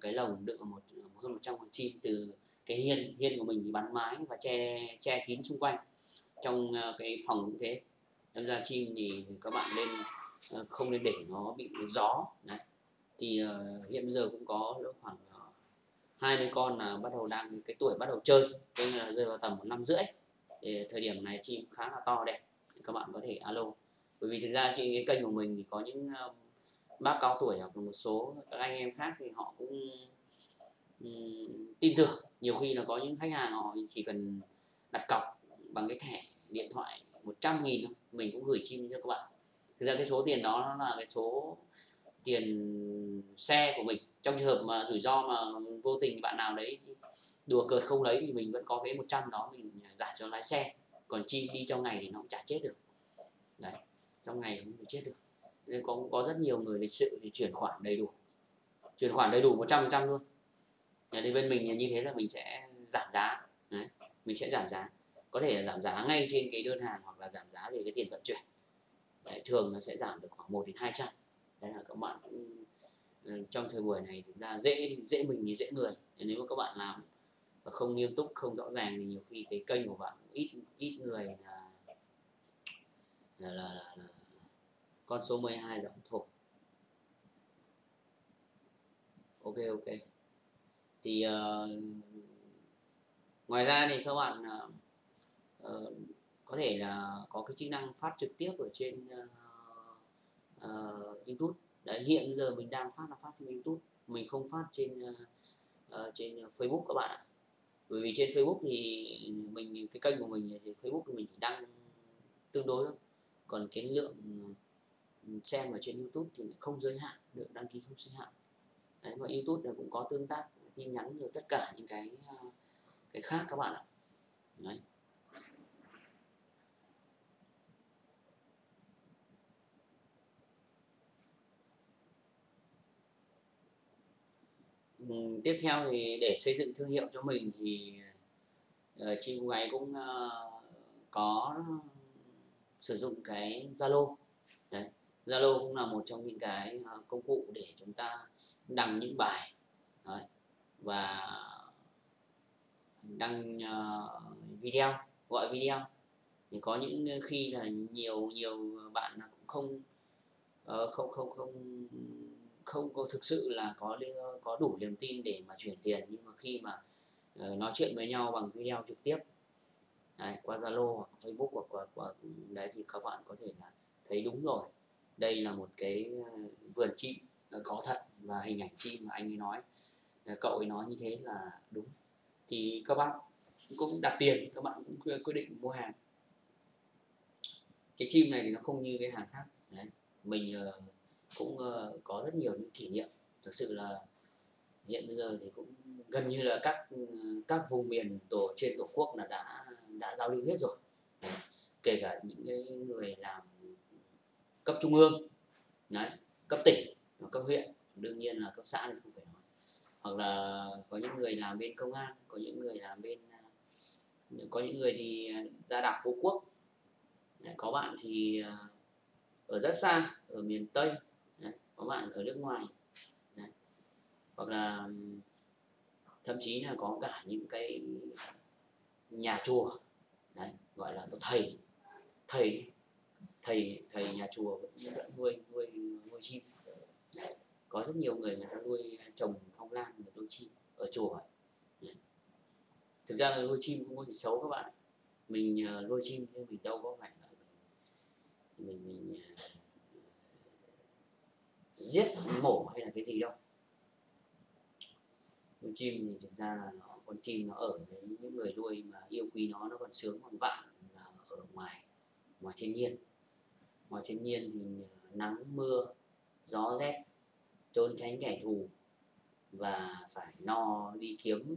cái lồng đựng một, hơn 100 con chim từ cái hiên hiên của mình thì bắn mái và che che kín xung quanh trong ờ, cái phòng cũng thế. Em ra chim thì các bạn nên ờ, không nên để nó bị gió Đấy. thì uh, hiện giờ cũng có khoảng hai mươi con là bắt đầu đang cái tuổi bắt đầu chơi tức là rơi vào tầm một năm rưỡi. Thì thời điểm này chim khá là to đẹp các bạn có thể alo. Bởi vì thực ra trên cái kênh của mình thì có những bác cao tuổi hoặc một số các anh em khác thì họ cũng um, tin tưởng. Nhiều khi là có những khách hàng họ chỉ cần đặt cọc bằng cái thẻ điện thoại 100 nghìn mình cũng gửi chim cho các bạn. Thực ra cái số tiền đó nó là cái số tiền xe của mình. Trong trường hợp mà rủi ro mà vô tình bạn nào đấy đùa cợt không lấy thì mình vẫn có cái 100 đó mình giả cho lái xe. Còn chim đi trong ngày thì nó cũng chả chết được. Đấy, trong ngày không thể chết được. Nên có có rất nhiều người lịch sự thì chuyển khoản đầy đủ. Chuyển khoản đầy đủ 100 trăm luôn. Thì bên mình như thế là mình sẽ giảm giá. Đấy. mình sẽ giảm giá có thể là giảm giá ngay trên cái đơn hàng hoặc là giảm giá về cái tiền vận chuyển. Đấy, thường nó sẽ giảm được khoảng 1 đến 200 đấy là các bạn cũng, ờ, trong thời buổi này thực ra dễ dễ mình thì dễ người. Nếu mà các bạn làm và không nghiêm túc không rõ ràng thì nhiều khi cái kênh của bạn ít ít người là là, là, là, là con số 12 giọng thuộc. Ok ok. Thì uh, ngoài ra thì các bạn uh, uh, có thể là có cái chức năng phát trực tiếp ở trên uh, uh, YouTube. Đấy hiện giờ mình đang phát là phát trên YouTube. Mình không phát trên uh, uh, trên Facebook các bạn ạ. Bởi vì trên Facebook thì mình cái kênh của mình thì Facebook thì mình chỉ đăng tương đối thôi. Còn cái lượng ừ, xem ở trên YouTube thì không giới hạn lượng đăng ký không giới hạn. Đấy mà YouTube là cũng có tương tác tin nhắn rồi tất cả những cái cái khác các bạn ạ. Đấy. Ừ, tiếp theo thì để xây dựng thương hiệu cho mình thì uh, chị cô gái cũng uh, có sử dụng cái Zalo đấy Zalo cũng là một trong những cái ờ, công cụ để chúng ta đăng những bài đấy. và đăng uh, video gọi video thì có những khi là nhiều nhiều bạn cũng không uh, không không không không có thực sự là có có đủ niềm tin để mà chuyển tiền nhưng mà khi mà uh, nói chuyện với nhau bằng video trực tiếp đấy, qua Zalo hoặc Facebook hoặc qua, qua đấy thì các bạn có thể là thấy đúng rồi. Đây là một cái ờ, vườn chim ờ, có thật và hình ảnh chim mà anh ấy nói. Cậu ấy nói như thế là đúng. Thì các bạn cũng đặt tiền các bạn cũng quyết định mua hàng. Cái chim này thì nó không như cái hàng khác đấy. mình cũng uh, có rất nhiều những kỷ niệm. Thực sự là hiện bây giờ thì cũng gần như là các ừ, các vùng miền tổ trên tổ quốc là đã đã giao lưu hết rồi. Kể cả những cái người làm cấp trung ương đấy cấp tỉnh cấp huyện đương nhiên là cấp xã thì không phải nói. Hoặc là có những người làm bên công an có những người làm bên ờ, có những người thì ra đảo phú quốc. Có bạn thì ờ, ở rất xa ở miền tây có bạn ở nước ngoài Đấy. hoặc là thậm chí là có cả những cái nhà chùa Đấy, gọi là một thầy thầy thầy thầy nhà chùa vẫn, vẫn nuôi nuôi nuôi chim Đấy. có rất nhiều người người ta nuôi trồng phong lan người nuôi chim ở chùa Đấy. thực ra là nuôi chim không có gì xấu các bạn mình uh, nuôi chim nhưng mình đâu có phải là mình mình, mình uh, giết mổ hay là cái gì đâu. Con chim thì thực ra là nó con chim nó ở với những người nuôi mà yêu quý nó nó còn sướng còn vạn là ở ngoài ngoài thiên nhiên. Ngoài thiên nhiên thì ờ, nắng mưa gió rét trốn tránh kẻ thù và phải no đi kiếm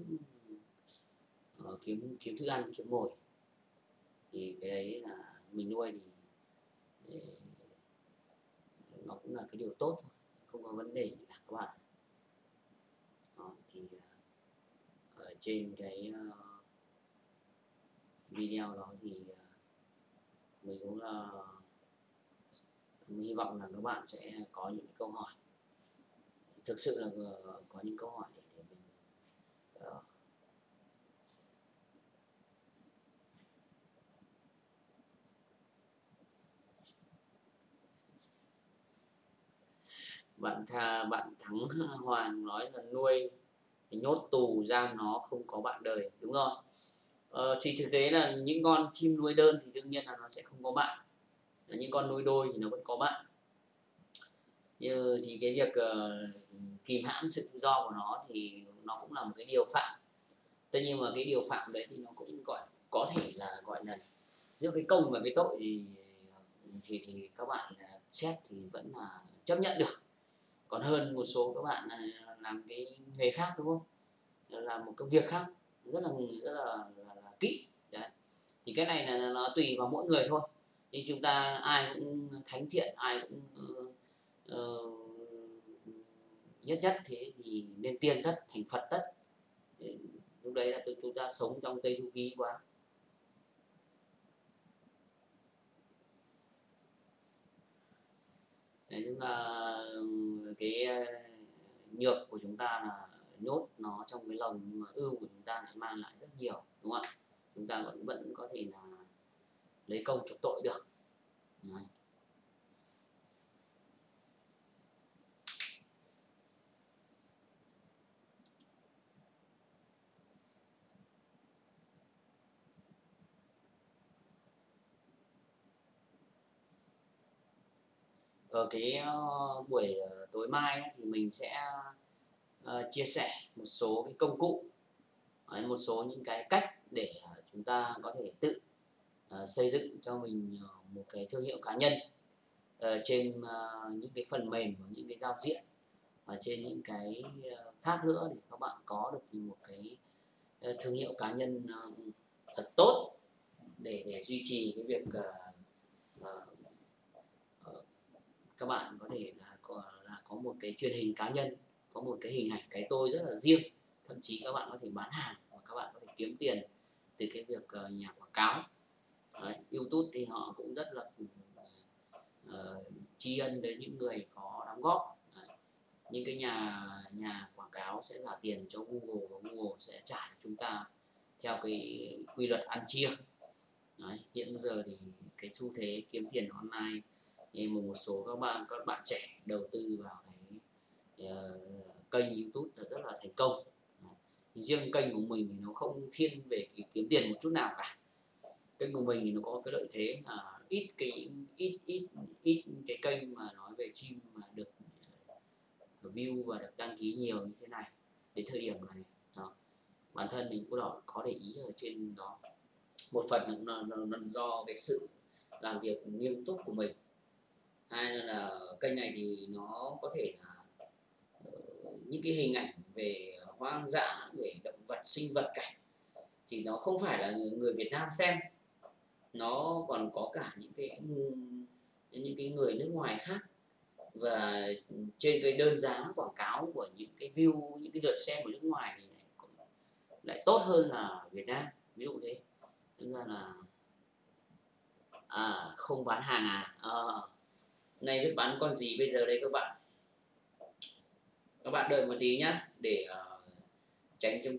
uh, kiếm kiếm thức ăn kiếm mồi. Thì cái đấy là mình nuôi thì ờ, nó cũng là cái điều tốt thôi không có vấn đề gì cả các bạn. Đó, thì ờ, ở trên cái uh, video đó thì uh, mình cũng uh, mình hy vọng là các bạn sẽ có những câu hỏi. Thực sự là uh, có những câu hỏi để, để mình uh, bạn tha bạn thắng hoàng nói là nuôi nhốt tù giam nó không có bạn đời đúng rồi. Ờ, thì thực tế là những con chim nuôi đơn thì đương nhiên là nó sẽ không có bạn. Những con nuôi đôi thì nó vẫn có bạn. Như thì cái việc uh, kìm hãm sự tự do của nó thì nó cũng là một cái điều phạm. Tất nhiên mà cái điều phạm đấy thì nó cũng gọi có thể là gọi là giữa cái công và cái tội thì thì, thì các bạn à, xét thì vẫn là chấp nhận được còn hơn một số các bạn à, làm cái nghề khác đúng không? Làm một cái việc khác rất là rất là, là, là kỹ. Đấy. Thì cái này là nó tùy vào mỗi người thôi. Nhưng chúng ta ai cũng thánh thiện ai cũng uh, uh, nhất nhất thế thì nên tiên tất thành phật tất. Lúc đấy là chúng ta sống trong tây du ký quá. Đấy, nhưng là ừ, cái ờ, nhược của chúng ta là nhốt nó trong cái lồng, nhưng mà ưu của chúng ta lại mang lại rất nhiều, đúng không ạ chúng ta vẫn vẫn có thể là lấy công trục tội được đấy. Ở cái ờ, buổi ờ, tối mai ấy, thì mình sẽ uh, chia sẻ một số cái công cụ Đấy, một số những cái cách để chúng ta có thể tự uh, xây dựng cho mình một cái thương hiệu cá nhân uh, trên uh, những cái phần mềm và những cái giao diện và trên những cái uh, khác nữa để các bạn có được một cái uh, thương hiệu cá nhân uh, thật tốt để để duy trì cái việc uh, các bạn có thể là có, là có một cái truyền hình cá nhân có một cái hình ảnh cái tôi rất là riêng. Thậm chí các bạn có thể bán hàng và các bạn có thể kiếm tiền từ cái việc uh, nhà quảng cáo. Đấy, YouTube thì họ cũng rất là uh, tri ân đến những người có đóng góp. Đấy. những cái nhà nhà quảng cáo sẽ trả tiền cho Google và Google sẽ trả cho chúng ta theo cái quy luật ăn chia. Đấy, hiện bây giờ thì cái xu thế kiếm tiền online thì một số các bạn các bạn trẻ đầu tư vào cái uh, kênh YouTube là rất là thành công. Thì riêng kênh của mình thì nó không thiên về kiếm tiền một chút nào cả. Kênh của mình thì nó có cái lợi thế là ít cái ít ít ít cái kênh mà nói về chim mà được ờ, view và được đăng ký nhiều như thế này đến thời điểm này. Đó. Bản thân mình cũng đó có để ý ở trên đó. Một phần là, là, là do cái sự làm việc nghiêm túc của mình hai là kênh này thì nó có thể là ờ, những cái hình ảnh về hoang dã về động vật sinh vật cảnh thì nó không phải là người Việt Nam xem. Nó còn có cả những cái những cái người nước ngoài khác. Và trên cái đơn giá quảng cáo của những cái view những cái lượt xem của nước ngoài thì lại, lại tốt hơn là Việt Nam. Ví dụ thế. Nên ra là à không bán hàng à, à này biết bán con gì bây giờ đây các bạn? Các bạn đợi một tí nhá để uh, tránh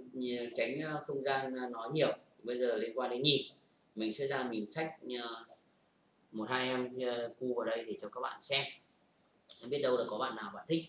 tránh ờ, không gian ờ, nói nhiều. Bây giờ liên quan đến nhịp. Mình sẽ ra mình sách uh, một hai em uh, cu vào đây để cho các bạn xem. Em biết đâu là có bạn nào bạn thích.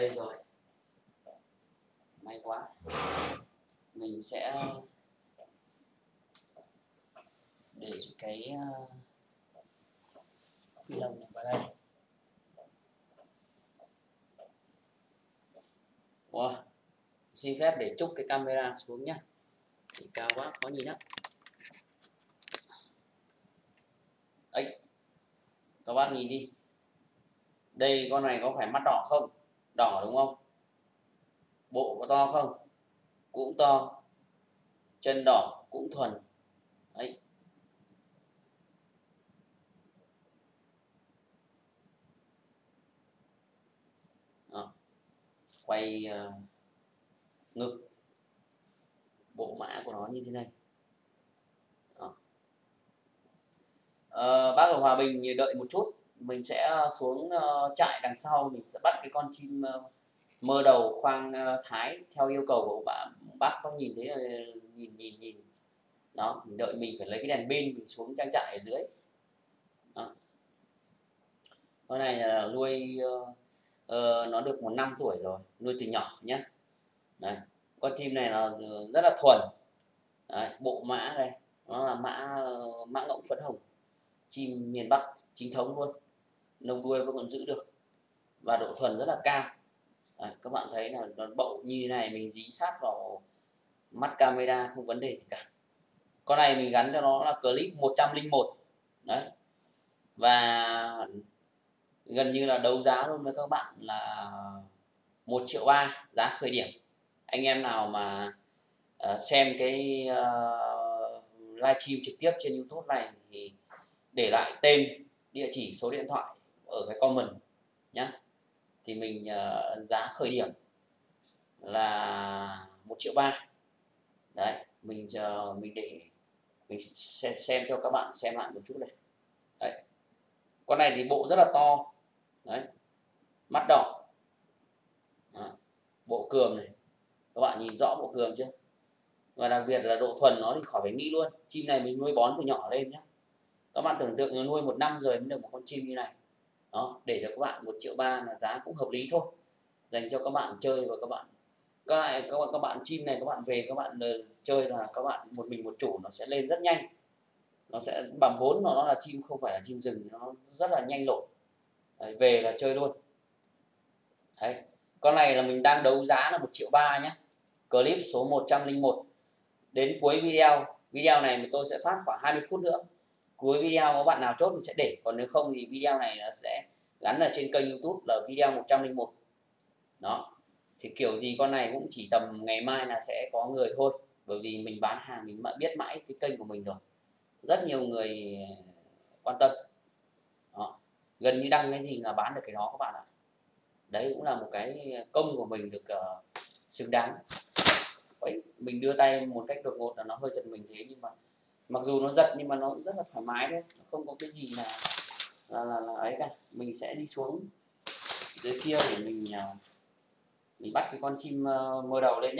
Đây rồi. May quá. Mình sẽ để cái ờ, quy lồng này vào đây. Wow. xin phép để chúc cái camera xuống nhá. Thì cao quá, khó nhìn lắm. Ấy các bác nhìn đi. Đây, con này có phải mắt đỏ không? đỏ đúng không? Bộ có to không? Cũng to. Chân đỏ cũng thuần. Đấy. Đó. quay uh, ngực. Bộ mã của nó như thế này. Đó. À, bác ở Hòa Bình đợi một chút mình sẽ ờ, xuống ờ, trại đằng sau mình sẽ bắt cái con chim ờ, mơ đầu khoang thái theo yêu cầu của bạn bác bác nhìn thấy nhìn nhìn nhìn đó mình đợi mình phải lấy cái đèn pin mình xuống trang trại ở dưới đó. con này là nuôi uh, uh, nó được một năm tuổi rồi nuôi từ nhỏ nhé Đấy. con chim này là rất là thuần Đấy. bộ mã đây nó là mã mã ngỗng phấn hồng chim miền Bắc chính thống luôn nông đuôi vẫn còn giữ được. Và độ thuần rất là cao. À, các bạn thấy là nó bậu như này mình dí sát vào mắt camera không vấn đề gì cả. Con này mình gắn cho nó là clip 101 đấy. Và gần như là đấu giá luôn với các bạn là một triệu ba giá khởi điểm. Anh em nào mà uh, xem cái uh, livestream trực tiếp trên youtube này thì để lại tên địa chỉ số điện thoại ở cái comment nhé thì mình uh, giá khởi điểm là một triệu ba. Đấy mình chờ mình để mình xem, xem cho các bạn xem lại một chút này. Đấy. Con này thì bộ rất là to. Đấy. Mắt đỏ. À, bộ cườm này. Các bạn nhìn rõ bộ cườm chưa? Và đặc biệt là độ thuần nó thì khỏi phải nghĩ luôn. Chim này mình nuôi bón từ nhỏ lên nhé các bạn tưởng tượng nuôi một năm rồi mới được một con chim như này đó để cho các bạn một triệu ba là giá cũng hợp lý thôi. Dành cho các bạn chơi và các bạn các bạn các bạn các bạn chim này các bạn về các bạn uh, chơi là các bạn một mình một chủ nó sẽ lên rất nhanh. Nó sẽ bằng vốn nó, nó là chim không phải là chim rừng nó rất là nhanh lộn. Đấy, về là chơi luôn. Đấy. con này là mình đang đấu giá là một triệu ba nhé clip số 101 đến cuối video video này tôi sẽ phát khoảng 20 phút nữa cuối video có bạn nào chốt mình sẽ để còn nếu không thì video này nó sẽ gắn ở trên kênh youtube là video 101 đó. Thì kiểu gì con này cũng chỉ tầm ngày mai là sẽ có người thôi bởi vì mình bán hàng mình biết mãi cái kênh của mình rồi. Rất nhiều người ờ, quan tâm. Đó. gần như đăng cái gì là bán được cái đó các bạn ạ. Đấy cũng là một cái công của mình được uh, xứng đáng. Đấy, mình đưa tay một cách đột ngột là nó hơi giật mình thế nhưng mà mặc dù nó giật nhưng mà nó rất là thoải mái thôi không có cái gì là là, là, là ấy cả. Mình sẽ đi xuống dưới kia để mình à, mình bắt cái con chim ờ, mơ đầu lên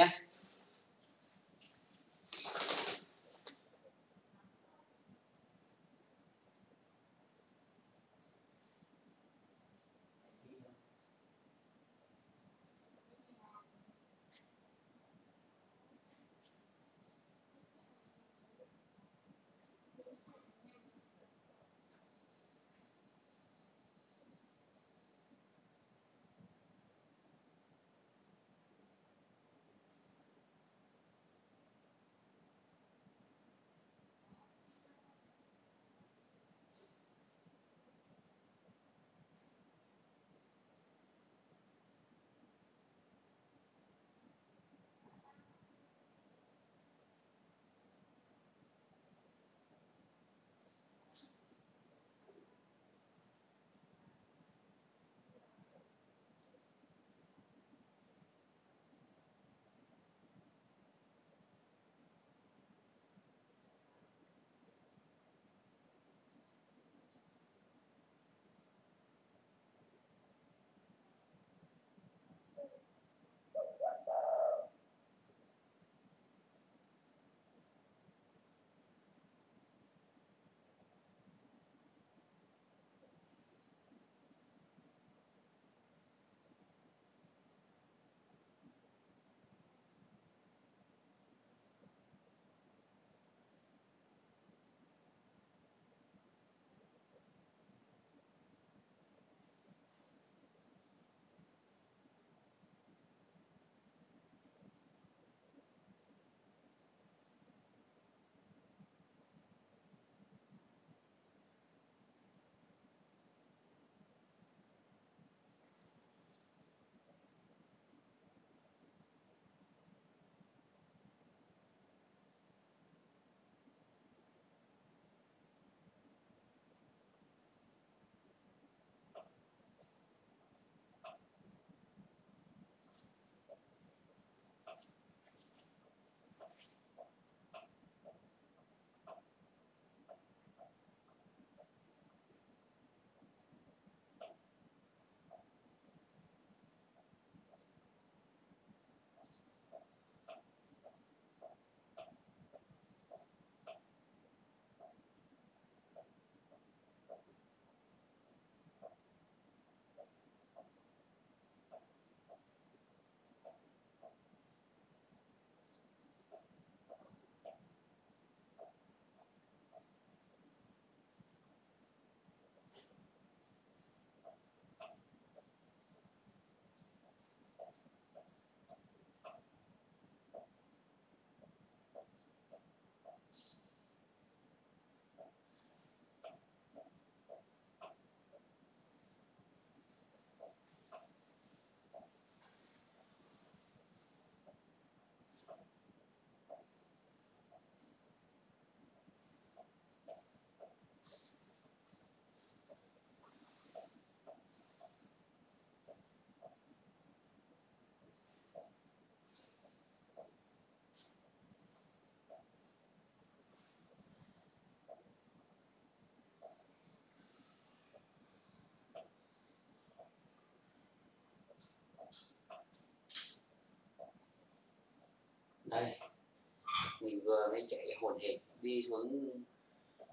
nhé đấy chạy hồn hển đi xuống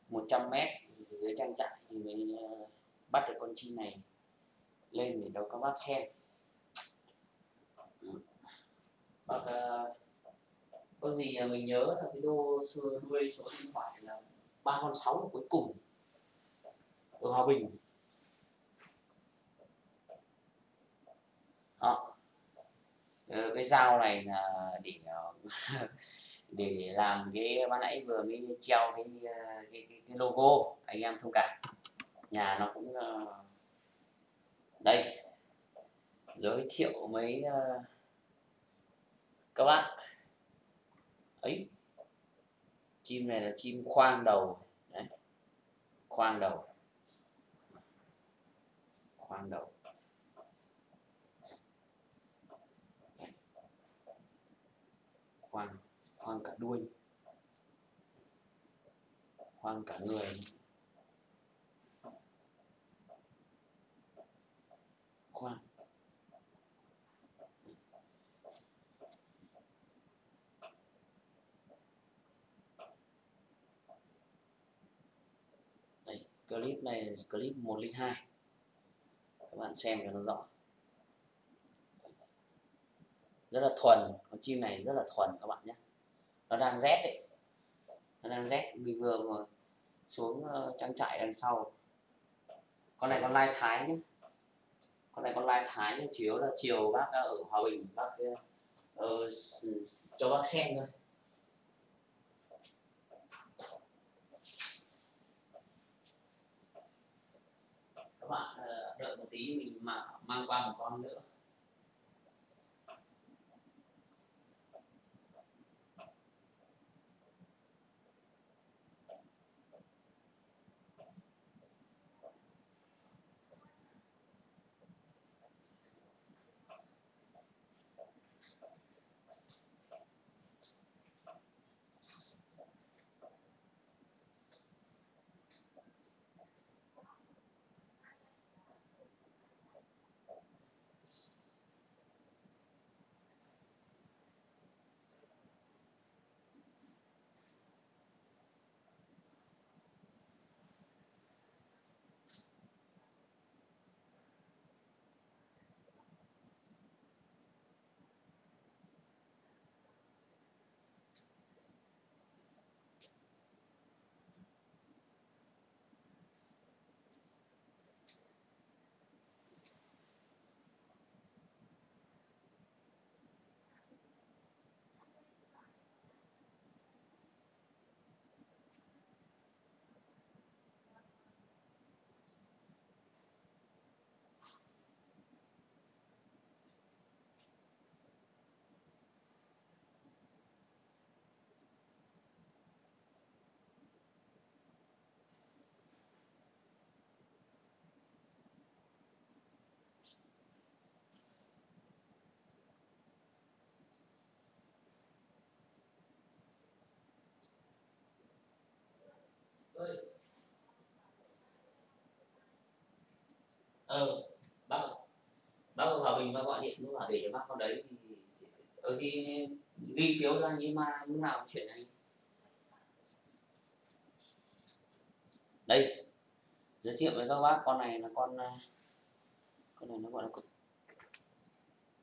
100 mét dưới trang trại thì mới ờ, bắt được con chim này lên để cho các bác xem. Bác uh, có gì là mình nhớ là cái đô nuôi số điện thoại là ba con sáu cuối cùng ở Hòa Bình. Đó ờ, cái dao này là để ờ, *laughs* để làm cái ban nãy vừa mới treo cái cái, cái, cái logo anh em thông cảm. Nhà nó cũng ờ, đây giới thiệu mấy ờ, các bác. Ấy chim này là chim khoang đầu. Đấy khoang đầu. Khoang đầu khoang hoang cả đuôi. Hoang cả người. Khoang clip này, clip 102 các bạn xem cho nó rõ. Rất là thuần, con chim này rất là thuần các bạn nhé nó đang rét đấy. Nó đang rét. Mình vừa mà xuống ờ, trang trại đằng sau. Con này con lai thái nhé con này con lai thái nhé chủ yếu là chiều bác ở hòa bình bác uh, cho bác xem thôi. Các bạn đợi một tí mình mà mang qua một con nữa. Ờ bác bác ở hòa bình bác gọi điện bác nào để cho bác con đấy thì ở ờ, thì ghi phiếu ra như mà lúc nào chuyện này đây giới thiệu với các bác con này là con ờ, con này nó gọi là con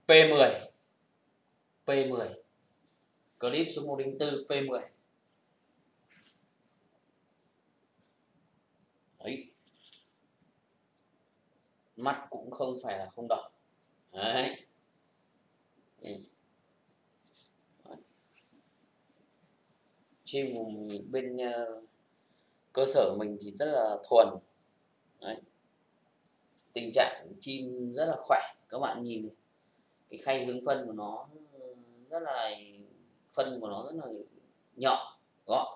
P10 P10 clip số 104 P10 đấy mắt cũng không phải là không đỏ. Đấy. Ừ. Chim bên uh, cơ sở mình thì rất là thuần. Đấy. tình trạng chim rất là khỏe các bạn nhìn này. cái khay hướng phân của nó ờ, rất là phân của nó rất là nhỏ gọn.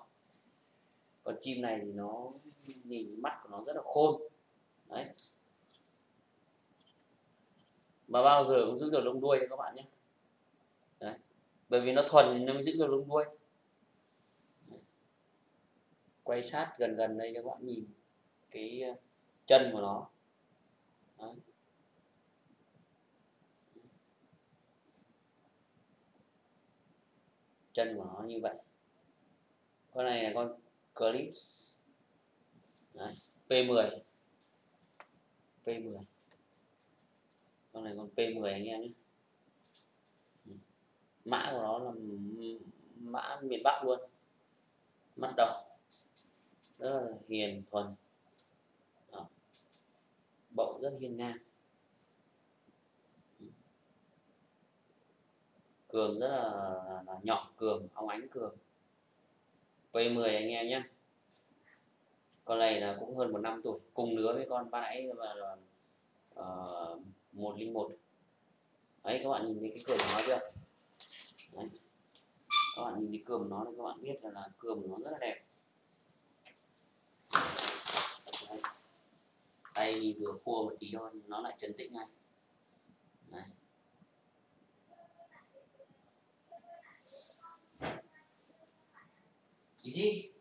Còn chim này thì nó nhìn mắt của nó rất là khôn. Đấy mà bao giờ cũng giữ được lông đuôi các bạn nhé. Đấy. Bởi vì nó thuần nên nó mới giữ được lông đuôi. Quay sát gần gần đây cho các bạn nhìn cái ờ, chân của nó. Đấy. chân của nó như vậy. Con này là con clips Đấy, P10 P10 con này con P10 anh em nhé. Ừ. Mã của nó là mã miền Bắc luôn. Mắt đỏ. Rất là hiền thuần. Đó. bậu rất hiền ngang. Ừ. Cường rất là, là, nhọn cường óng ánh cường. P10 anh em nhé. Con này là cũng hơn một năm tuổi cùng lứa với con ba nãy là, là uh, 101 đấy các bạn nhìn thấy cái cường của nó chưa đấy. các bạn nhìn thấy cường của nó thì các bạn biết là, là cường của nó rất là đẹp đấy. tay vừa khua một tí thôi nó lại chấn tĩnh ngay đấy. Easy.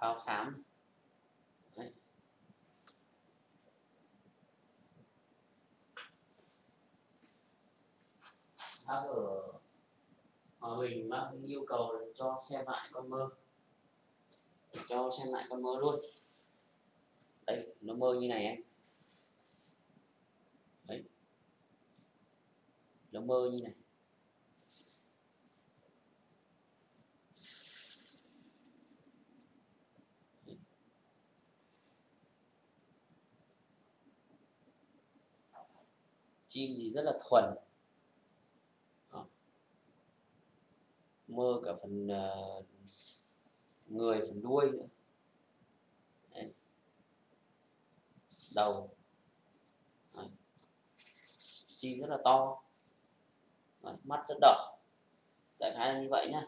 Phao xám. Đấy. bác ở hòa bình, bác yêu cầu cho xem lại con mơ. Cho xem lại con mơ luôn. Đây nó mơ như này em. Đấy. Nó mơ như này. Chim thì rất là thuần Đó. mơ cả phần uh, người phần đuôi nữa Đấy. đầu Đấy. chim rất là to Đấy. mắt rất đỏ đại khái là như vậy nhá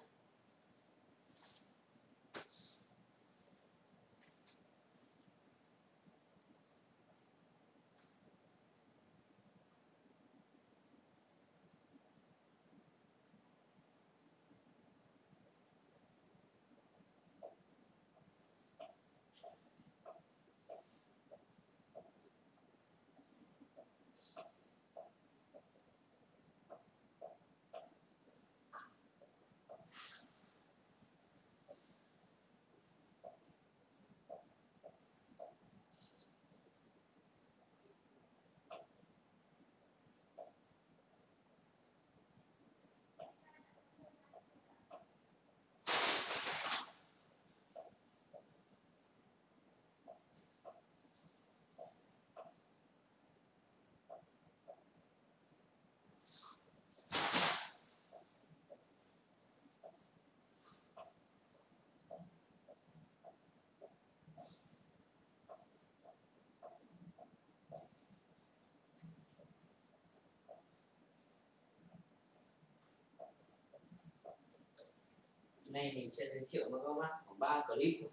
nay mình sẽ giới thiệu với các bác khoảng ba clip thôi.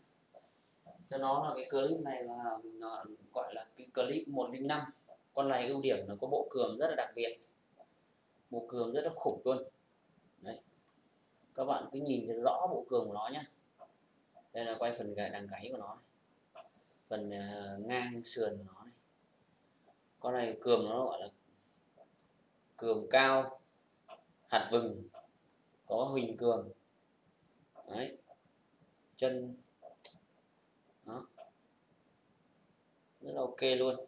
Cho nó là cái clip này là gọi là cái clip 105 con này ưu điểm là có bộ cường rất là đặc biệt. Bộ cường rất là khủng luôn. Đấy. Các bạn cứ nhìn cho rõ bộ cường của nó nhé đây là quay phần đằng gáy của nó này. phần uh, ngang sườn của nó này. Con này cường nó gọi là cường cao hạt vừng có huỳnh cường đấy. Chân. Đó. Rất là ok luôn.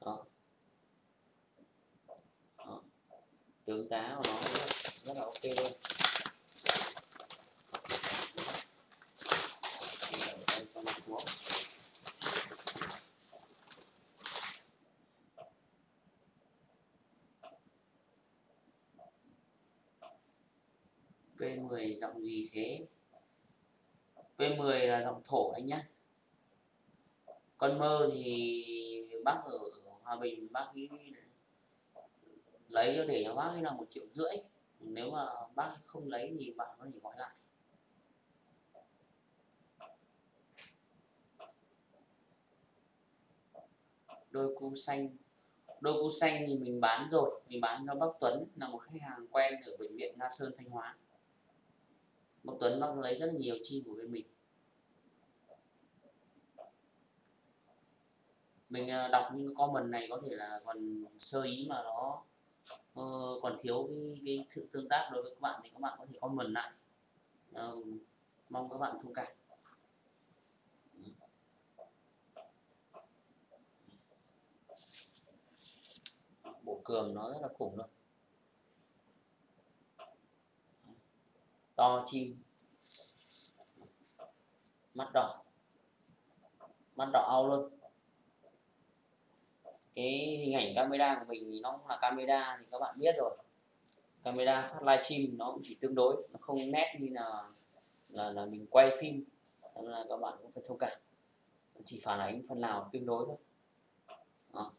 Đó, đó. tướng tá của nó rất, rất là ok luôn. P10 giọng gì thế? P10 là giọng thổ anh nhé con mơ thì bác ở Hòa Bình, bác ấy lấy để cho bác ấy là một triệu rưỡi. Nếu mà bác không lấy thì bạn có thể gọi lại. Đôi cu xanh. Đôi cu xanh thì mình bán rồi. Mình bán cho bác Tuấn, là một khách hàng quen ở bệnh viện Nga Sơn Thanh Hóa một Tuấn nó lấy rất nhiều chi của bên mình. Mình à, đọc những comment này có thể là còn sơ ý mà nó uh, còn thiếu cái, cái sự tương tác đối với các bạn thì các bạn có thể comment lại. Uh, mong các bạn thông cảm. Bộ cường nó rất là khủng luôn. To chim, mắt đỏ mắt đỏ ao luôn. Cái hình ảnh camera của mình thì nó là camera thì các bạn biết rồi. Camera phát livestream nó cũng chỉ tương đối, nó không nét như là là là mình quay phim. Nên là các bạn cũng phải thông cảm. Chỉ phản ánh phần nào tương đối thôi Đó.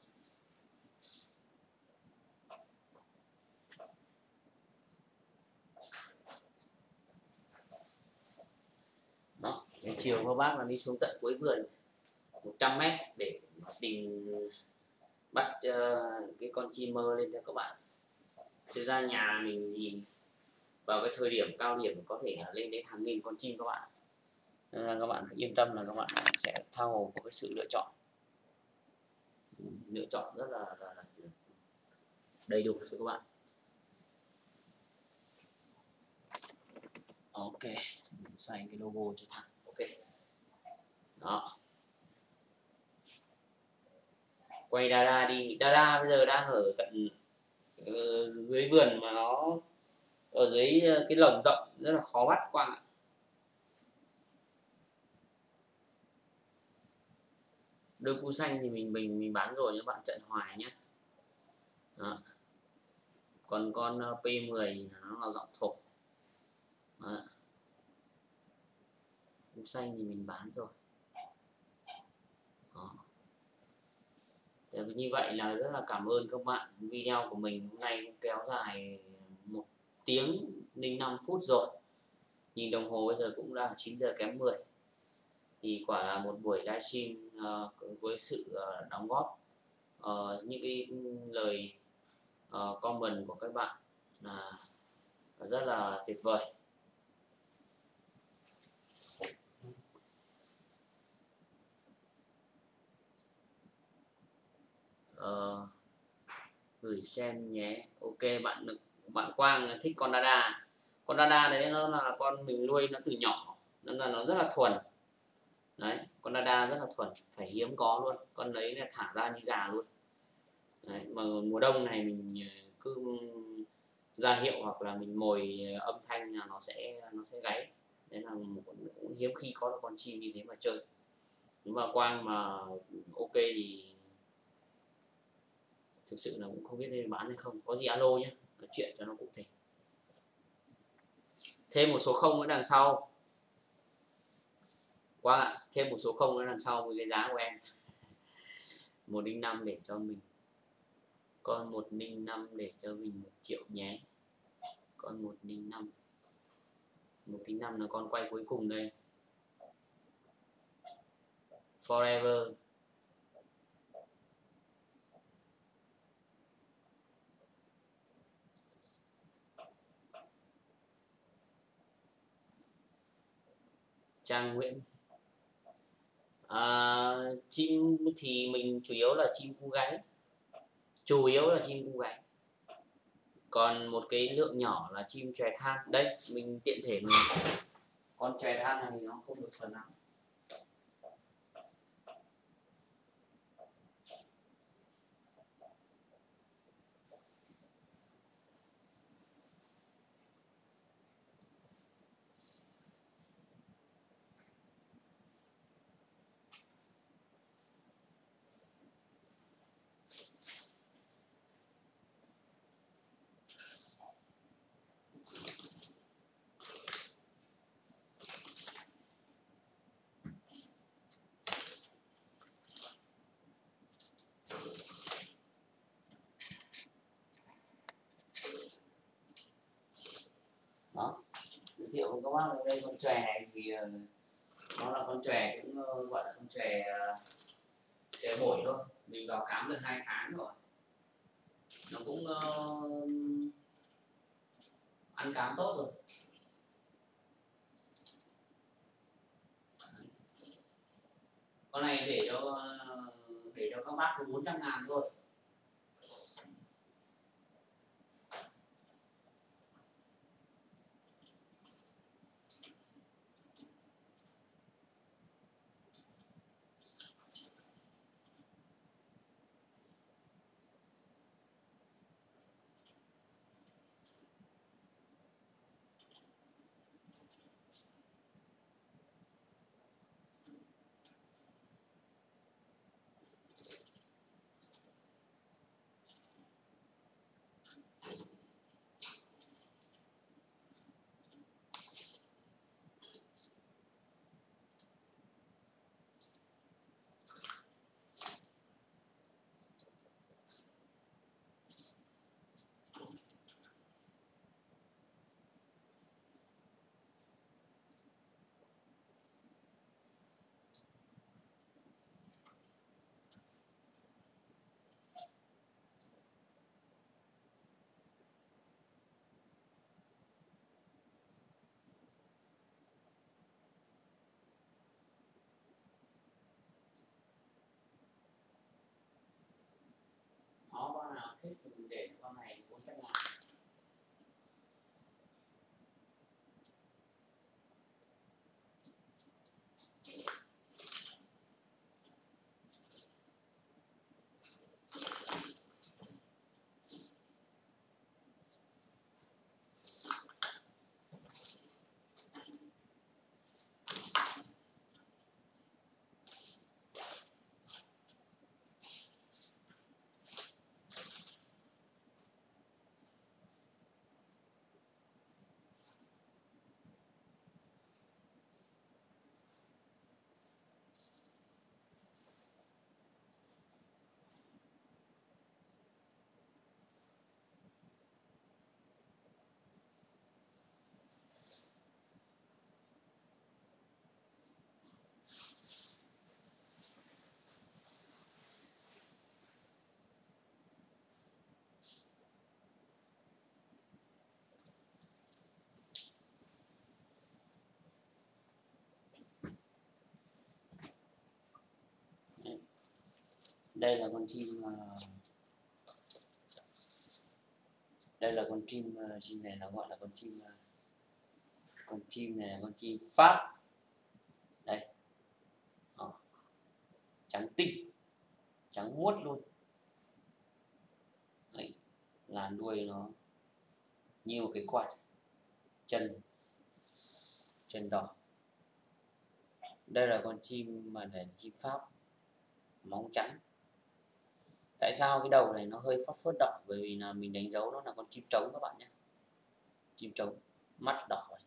Đó. Đến chiều các bác là đi xuống tận cuối vườn 100 mét để tìm bắt uh, cái con chim mơ lên cho các bạn. Thực ra nhà mình nhìn vào cái thời điểm cao điểm có thể là lên đến hàng nghìn con chim các bạn. Nên là các bạn yên tâm là các bạn sẽ thao hồ có cái sự lựa chọn. Lựa chọn rất là, là, là đầy đủ cho các bạn. Ok xoay cái logo cho thẳng đó. Quay Dada đi. Dada bây giờ đang ở tận uh, dưới vườn mà nó ở dưới ờ, cái lồng rộng rất là khó bắt qua đôi cu xanh thì mình mình mình bán rồi các bạn trận hoài nhé Đó. còn con ờ, P10 thì nó là giọng thổ. Đó. cu xanh thì mình bán rồi. Thì như vậy là rất là cảm ơn các bạn video của mình hôm nay cũng kéo dài một tiếng linh năm phút rồi. Nhìn đồng hồ bây giờ cũng là 9 giờ kém 10 thì quả là một buổi livestream uh, với sự uh, đóng góp uh, những cái lời uh, comment của các bạn là rất là tuyệt vời. Uh, gửi xem nhé. Ok bạn bạn Quang thích con Dada à? con Dada đấy nó là con mình nuôi nó từ nhỏ nên là nó rất là thuần. Đấy con Dada rất là thuần phải hiếm có luôn. Con đấy là thả ra như gà luôn. Đấy, mà mùa đông này mình ờ, cứ ra hiệu hoặc là mình mồi ờ, âm thanh là nó sẽ nó sẽ gáy. Đấy là cũng hiếm khi có được con chim như thế mà chơi. Nếu mà quang mà ok thì thực sự là cũng không biết nên bán hay không. Có gì alo nhé nói chuyện cho nó cụ thể. Thêm một số không ở đằng sau. Quá ạ, thêm một số không ở đằng sau với cái giá của em. *laughs* Một đinh năm để cho mình. Con một đinh năm để cho mình một triệu nhé. Con một đinh năm. Một đinh năm là con quay cuối cùng đây. Forever. Trang Nguyễn. À, chim thì mình chủ yếu là chim cu gáy. Chủ yếu là chim cu gáy. Còn một cái lượng nhỏ là chim chòe than. Đây mình tiện thể mình. Con chòe than này nó không được phần nào thiệu các bác đây con chòe này thì ờ, nó là con chòe cũng ờ, gọi là con chòe ờ, chòe bổi thôi. Mình vào khám được hai tháng rồi. Nó cũng uh, ăn cám tốt rồi. Con này để cho để cho các bác có 400 ngàn thôi. Đây là con chim ờ, đây là con chim ờ, chim này nó gọi là con chim ờ, con chim này là con chim pháp đây Đó. trắng tinh, trắng muốt luôn Đấy. làn đuôi nó như một cái quạt chân chân đỏ đây là con chim mà là chim pháp, móng trắng tại sao cái đầu này nó hơi phát phớt đỏ? Bởi vì là mình đánh dấu nó là con chim trống các bạn nhé. Chim trống mắt đỏ này.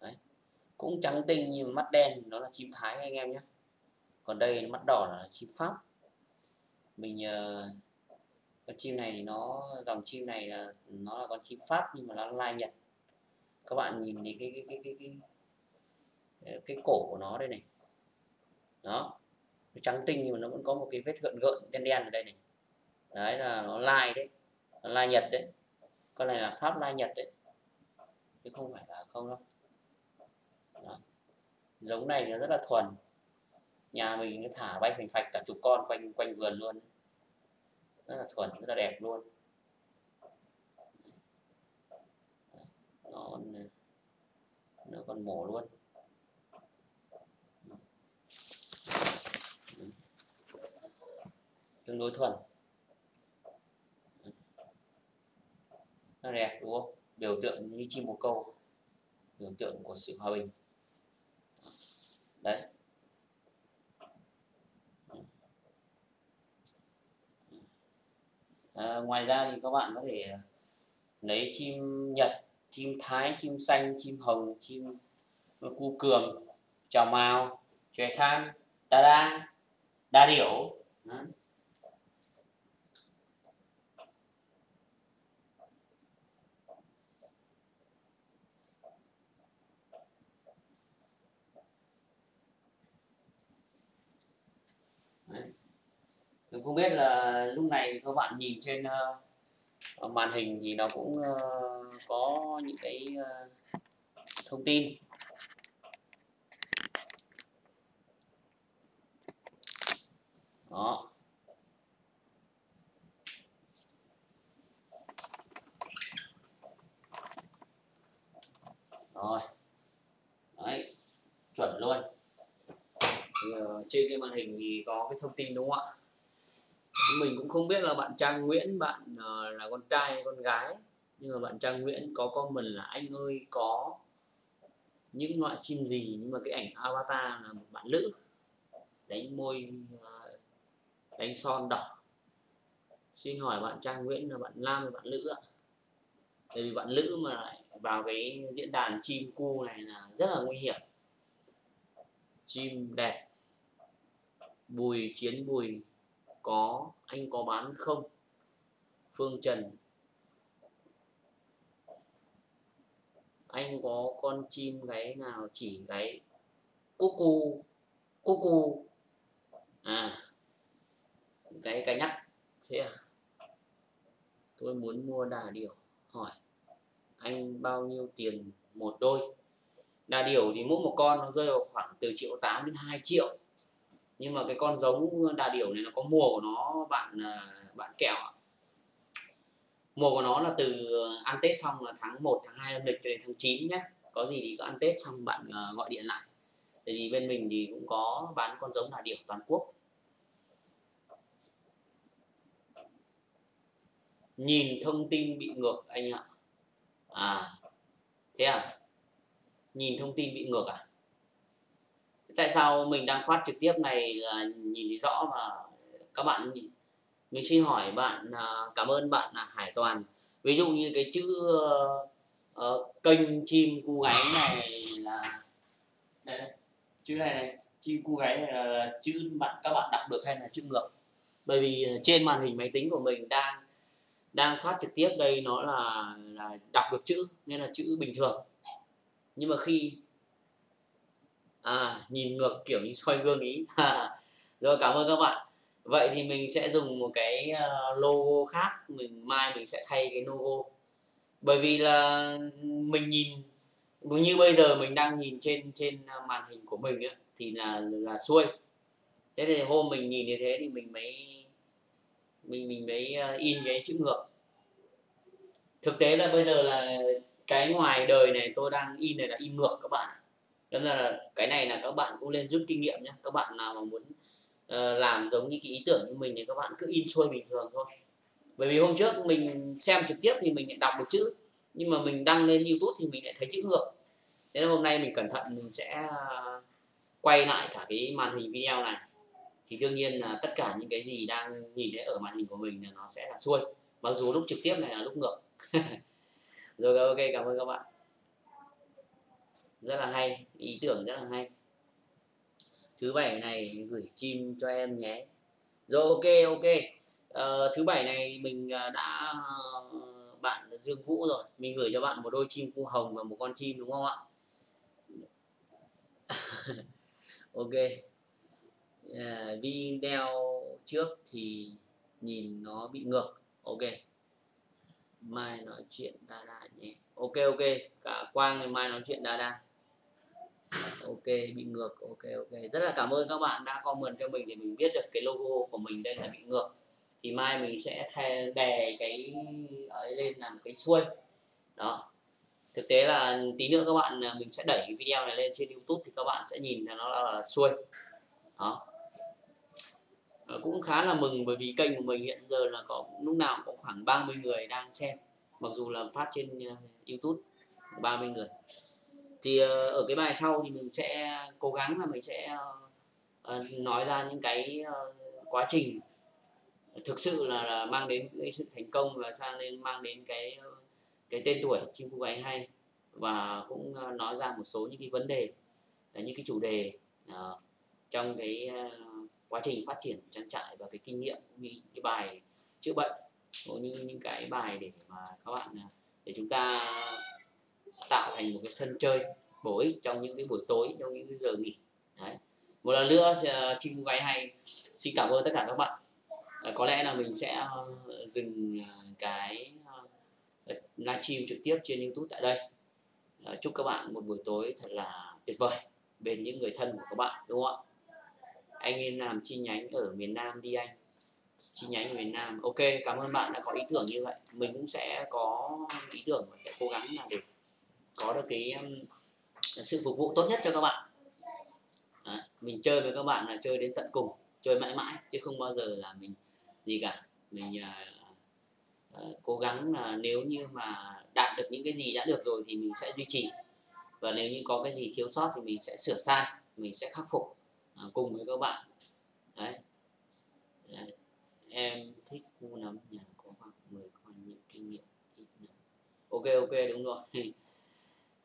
Đấy. cũng trắng tinh nhưng mắt đen nó là chim thái anh em nhé. Còn đây mắt đỏ là chim pháp. Mình uh, con chim này thì nó dòng chim này là nó là con chim pháp nhưng mà nó lai nhật. Các bạn nhìn thì cái cái cái cái cái cái, cái cổ của nó đây này. Đó. Trắng tinh nhưng mà nó vẫn có một cái vết gợn gợn đen đen ở đây này đấy là nó lai đấy nó lai nhật đấy. Con này là pháp lai nhật đấy. Chứ không phải là không đâu. Đó. giống này nó rất là thuần. Nhà mình nó thả bay hình phạch cả chục con quanh quanh vườn luôn. Rất là thuần, rất là đẹp luôn. Nó nó còn mổ luôn. Tương đối thuần. Nó đẹp đúng không? Biểu tượng như chim bồ câu. Biểu tượng của sự hòa bình. Đấy. À, ngoài ra thì các bạn có thể lấy chim nhật chim thái chim xanh chim hồng chim cu cường trào mào chòe than đa đa đa điểu. Đấy. Mình không biết là lúc này các bạn nhìn trên uh, màn hình thì nó cũng uh, có những cái uh, thông tin. Đó. Rồi. Đấy chuẩn luôn. Thì, uh, trên cái màn hình thì có cái thông tin đúng không ạ? Mình cũng không biết là bạn Trang Nguyễn bạn uh, là con trai hay con gái nhưng mà bạn Trang Nguyễn có comment là anh ơi có những loại chim gì nhưng mà cái ảnh avatar là một bạn nữ đánh môi ờ, đánh son đỏ. Xin hỏi bạn Trang Nguyễn là bạn nam hay bạn nữ ạ? Tại vì bạn nữ mà lại vào cái diễn đàn chim cu này là rất là nguy hiểm. Chim đẹp bùi chiến bùi có, anh có bán không? Phương trần. Anh có con chim gáy nào chỉ gáy cu cu cu cu à cái cái nhắc. Thế à? Tôi muốn mua đà điểu. Hỏi, anh bao nhiêu tiền một đôi? Đà điểu thì mỗi một con nó rơi vào khoảng từ triệu tám đến 2 triệu nhưng mà cái con giống đà điểu này nó có mùa của nó, bạn à, bạn kẹo mùa của nó là từ ăn Tết xong là tháng 1 tháng 2 âm lịch cho đến tháng 9 nhé có gì thì có ăn Tết xong bạn à, gọi điện lại. Tại vì bên mình thì cũng có bán con giống đà điểu toàn quốc. Nhìn thông tin bị ngược anh ạ. À thế à? Nhìn thông tin bị ngược à? Tại sao mình đang phát trực tiếp này là nhìn thấy rõ mà các bạn mình xin hỏi bạn à, cảm ơn bạn là Hải Toàn. Ví dụ như cái chữ uh, uh, kênh chim cu gáy *laughs* này là đây, đây chữ này này chim cu gáy này là, là chữ bạn các bạn đọc được hay là chữ ngược? Bởi vì trên màn hình máy tính của mình đang đang phát trực tiếp đây nó là là đọc được chữ nên là chữ bình thường. Nhưng mà khi à nhìn ngược kiểu như soi gương ý. *laughs* Rồi cảm ơn các bạn. Vậy thì mình sẽ dùng một cái ờ, logo khác. Mình mai mình sẽ thay cái logo. Bởi vì là mình nhìn như bây giờ mình đang nhìn trên trên ờ, màn hình của mình ấy, thì là là xuôi. Thế thì hôm mình nhìn như thế thì mình mới mình mình mới ờ, in cái chữ ngược. Thực tế là bây giờ là cái ngoài đời này tôi đang in này là in ngược các bạn nên là cái này là các bạn cũng nên rút kinh nghiệm nhé. Các bạn nào mà muốn uh, làm giống như cái ý tưởng như mình thì các bạn cứ in xuôi bình thường thôi. Bởi vì hôm trước mình xem trực tiếp thì mình lại đọc được chữ nhưng mà mình đăng lên youtube thì mình lại thấy chữ ngược. Thế nên hôm nay mình cẩn thận mình sẽ quay lại cả cái màn hình video này. Thì đương nhiên là tất cả những cái gì đang nhìn thấy ở màn hình của mình là nó sẽ là xuôi. Mặc dù lúc trực tiếp này là lúc ngược. *laughs* Rồi ok cảm ơn các bạn rất là hay ý tưởng rất là hay. Thứ bảy này gửi chim cho em nhé. Rồi ok ok. Uh, thứ bảy này mình à, đã uh, bạn Dương Vũ rồi. Mình gửi cho bạn một đôi chim cu hồng và một con chim đúng không ạ? *laughs* Ok. Uh, video trước thì nhìn nó bị ngược. Ok. Mai nói chuyện đa đa nhé. Ok ok. Cả quang mai nói chuyện đa đa ok bị ngược. Ok ok. Rất là cảm ơn các bạn đã comment cho mình để mình biết được cái logo của mình đây là bị ngược. Thì mai mình sẽ thay đè cái ấy lên làm cái xuôi. Đó. Thực tế là tí nữa các bạn à, mình sẽ đẩy cái video này lên trên youtube thì các bạn sẽ nhìn là nó là, xuôi. Đó. Ờ, cũng khá là mừng bởi vì kênh của mình hiện giờ là có lúc nào cũng có khoảng 30 người đang xem. Mặc dù là phát trên uh, youtube 30 người thì ờ, ở cái bài sau thì mình sẽ cố gắng là mình sẽ uh, nói ra những cái uh, quá trình thực sự là, là mang đến cái sự thành công và sang lên mang đến cái cái tên tuổi chim cu gáy hay. Và cũng nói ra một số những cái vấn đề là những cái chủ đề uh, trong cái uh, quá trình phát triển trang trại và cái kinh nghiệm như cái bài chữa bệnh cũng như những cái bài để mà các bạn để chúng ta tạo thành một cái sân chơi bổ ích trong những cái buổi tối trong những cái giờ nghỉ. Đấy. Một lần nữa ờ, chim gái hay xin cảm ơn tất cả các bạn. À, có lẽ là mình sẽ ờ, dừng cái livestream trực tiếp trên YouTube tại đây. À, chúc các bạn một buổi tối thật là tuyệt vời bên những người thân của các bạn đúng không ạ? Anh nên làm chi nhánh ở miền Nam đi anh. Chi nhánh miền Nam ok cảm ơn bạn đã có ý tưởng như vậy. Mình cũng sẽ có ý tưởng và sẽ cố gắng là để có được cái um, sự phục vụ tốt nhất cho các bạn. Đấy, mình chơi với các bạn là chơi đến tận cùng chơi mãi mãi chứ không bao giờ là mình gì cả. Mình uh, uh, cố gắng là nếu như mà đạt được những cái gì đã được rồi thì mình sẽ duy trì. Và nếu như có cái gì thiếu sót thì mình sẽ sửa sai mình sẽ khắc phục à, cùng với các bạn. Đấy. đấy. Em thích khu nấm nhà có khoảng 10 con những kinh nghiệm ít nấm ok ok đúng rồi. *laughs*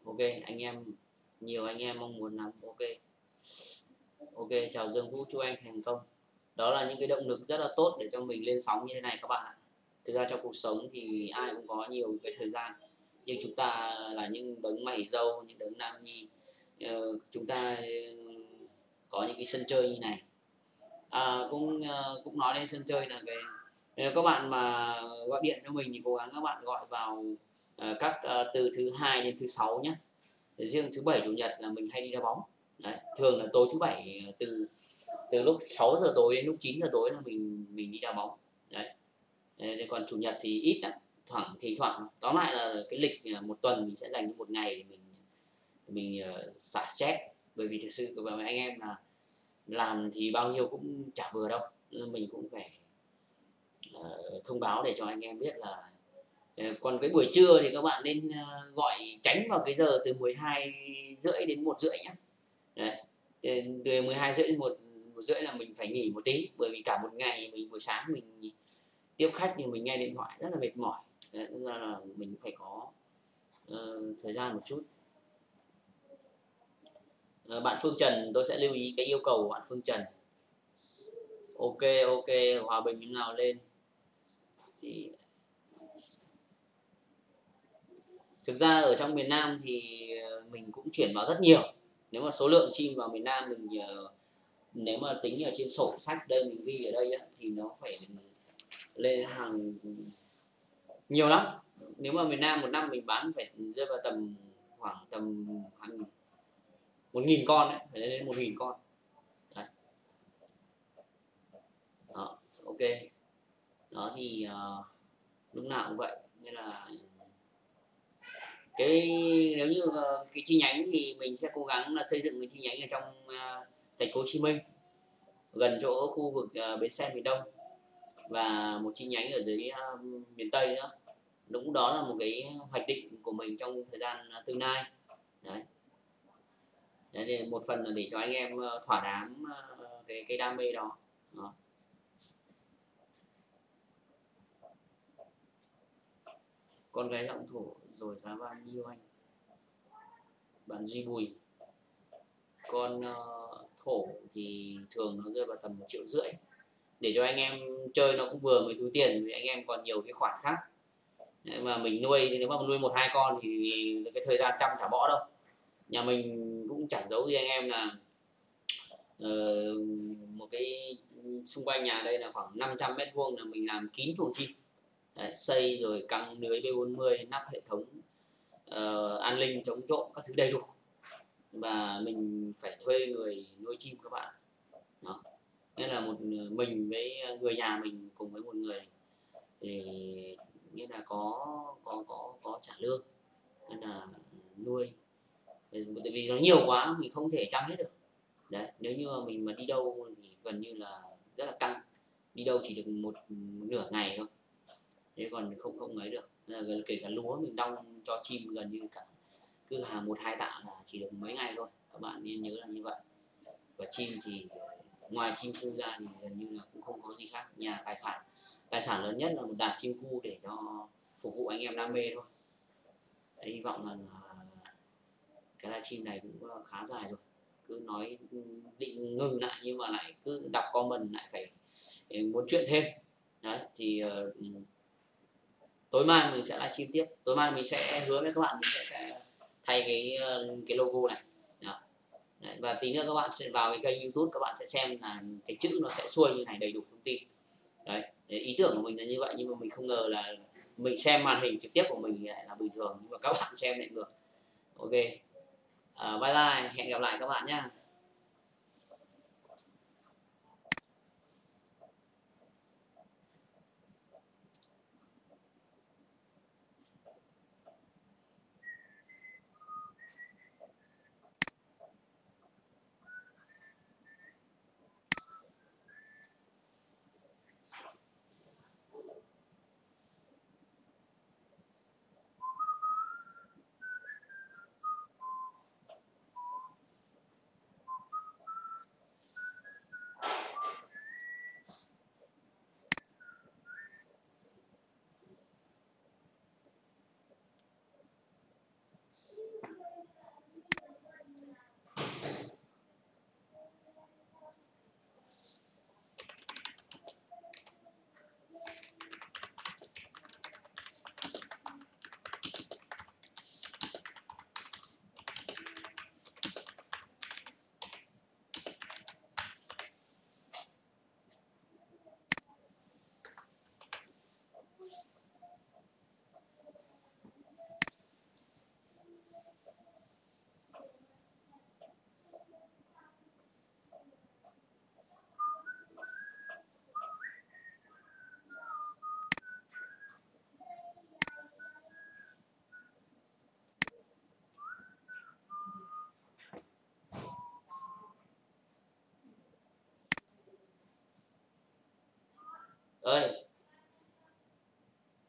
ok anh em nhiều anh em mong muốn lắm. Ok. Ok chào Dương Vũ chúc anh thành công. Đó là những cái động lực rất là tốt để cho mình lên sóng như thế này các bạn ạ. Thực ra trong cuộc sống thì ai cũng có nhiều cái thời gian. Nhưng chúng ta là những đấng mày dâu những đấng nam nhi. Ờ, chúng ta ừ, có những cái sân chơi như này. À, cũng ờ, cũng nói đến sân chơi là cái nếu các bạn mà gọi điện cho mình thì cố gắng các bạn gọi vào Ờ, các ờ, từ thứ hai đến thứ sáu nhé riêng thứ bảy chủ nhật là mình hay đi đá bóng. Đấy, thường là tối thứ bảy ờ, từ từ lúc 6 giờ tối đến lúc 9 giờ tối là mình mình đi đá bóng. Đấy. Thế còn chủ nhật thì ít lắm thoảng thì thoảng. Tóm lại là cái lịch một tuần mình sẽ dành một ngày để mình mình uh, xả stress. Bởi vì thực sự với anh em là làm thì bao nhiêu cũng chả vừa đâu. Mình cũng phải uh, thông báo để cho anh em biết là Ờ, còn cái buổi trưa thì các bạn nên ờ, gọi tránh vào cái giờ từ 12 rưỡi đến một rưỡi nhé Đấy. từ, từ 12 rưỡi đến một một rưỡi là mình phải nghỉ một tí bởi vì cả một ngày mình buổi sáng mình tiếp khách thì mình nghe điện thoại rất là mệt mỏi. Đấy, ra là mình phải có uh, thời gian một chút. Uh, bạn Phương Trần tôi sẽ lưu ý cái yêu cầu của bạn Phương Trần. Ok ok hòa bình như nào lên? Thì thực ra ở trong miền Nam thì ờ, mình cũng chuyển vào rất nhiều. Nếu mà số lượng chim vào miền Nam mình ờ, nếu mà tính ở trên sổ sách đây mình ghi ở đây thì nó phải lên hàng nhiều lắm. Nếu mà miền Nam một năm mình bán phải rơi vào tầm khoảng tầm hàng một nghìn con đấy phải lên một nghìn con. Đấy. đó ok. Đó thì uh, lúc nào cũng vậy nên là cái nếu như uh, cái chi nhánh thì mình sẽ cố gắng là xây dựng cái chi nhánh ở trong uh, thành phố Hồ Chí Minh gần chỗ khu vực uh, bến xe miền Đông và một chi nhánh ở dưới uh, miền Tây nữa. Đúng đó là một cái hoạch định của mình trong thời gian tương lai. Đấy. Đấy thì một phần là để cho anh em thỏa đám cái cái đam mê đó, đó. Con gái giọng thổ rồi giá bao nhiêu anh? Bạn duy bùi. Con uh, thổ thì thường nó rơi vào tầm một triệu rưỡi. Để cho anh em chơi nó cũng vừa mới túi tiền vì anh em còn nhiều cái khoản khác. Mà mình nuôi thì nếu mà nuôi một hai con thì cái thời gian chăm chả bỏ đâu. Nhà mình cũng chẳng giấu gì anh em là uh, một cái xung quanh nhà đây là khoảng 500 mét vuông là mình làm kín chuồng chim. Đấy, xây rồi căng lưới B40 nắp hệ thống uh, an ninh chống trộm các thứ đầy đủ. Và mình phải thuê người nuôi chim các bạn. Đó. Nên là một ờ, mình với người nhà mình cùng với một người thì nghĩa là có có có có trả lương nên là nuôi. Ờ, Tại vì nó nhiều quá mình không thể chăm hết được. Đấy nếu như mà mình mà đi đâu thì gần như là rất là căng. Đi đâu chỉ được một, một nửa ngày thôi thế còn không không ấy được. Là kể cả lúa mình đong cho chim gần như cả cứ hàng một hai tạ là chỉ được mấy ngày thôi. Các bạn nên nhớ là như vậy. Và chim thì ngoài chim cu ra thì gần như là cũng không có gì khác. Nhà tài sản tài sản lớn nhất là một đàn chim cu để cho phục vụ anh em đam mê thôi. Đấy, hy vọng là cái livestream này cũng khá dài rồi. Cứ nói định ngừng lại nhưng mà lại cứ đọc comment lại phải ừ, muốn chuyện thêm. Đấy thì uh, tối mai mình sẽ livestream tiếp. Tối mai mình sẽ hứa với các bạn mình sẽ thay cái ờ, cái logo này. Đấy, và tí nữa các bạn sẽ vào cái kênh youtube các bạn sẽ xem là cái chữ nó sẽ xuôi như này đầy đủ thông tin. Đấy ý tưởng của mình là như vậy nhưng mà mình không ngờ là mình xem màn hình trực tiếp của mình lại là bình thường nhưng mà các bạn xem lại ngược ok. Uh, bye bye hẹn gặp lại các bạn nhé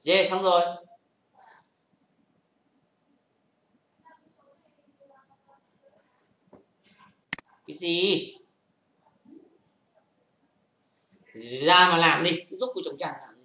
yeah xong rồi. Cái gì? Ra mà làm đi giúp cô chồng chàng làm.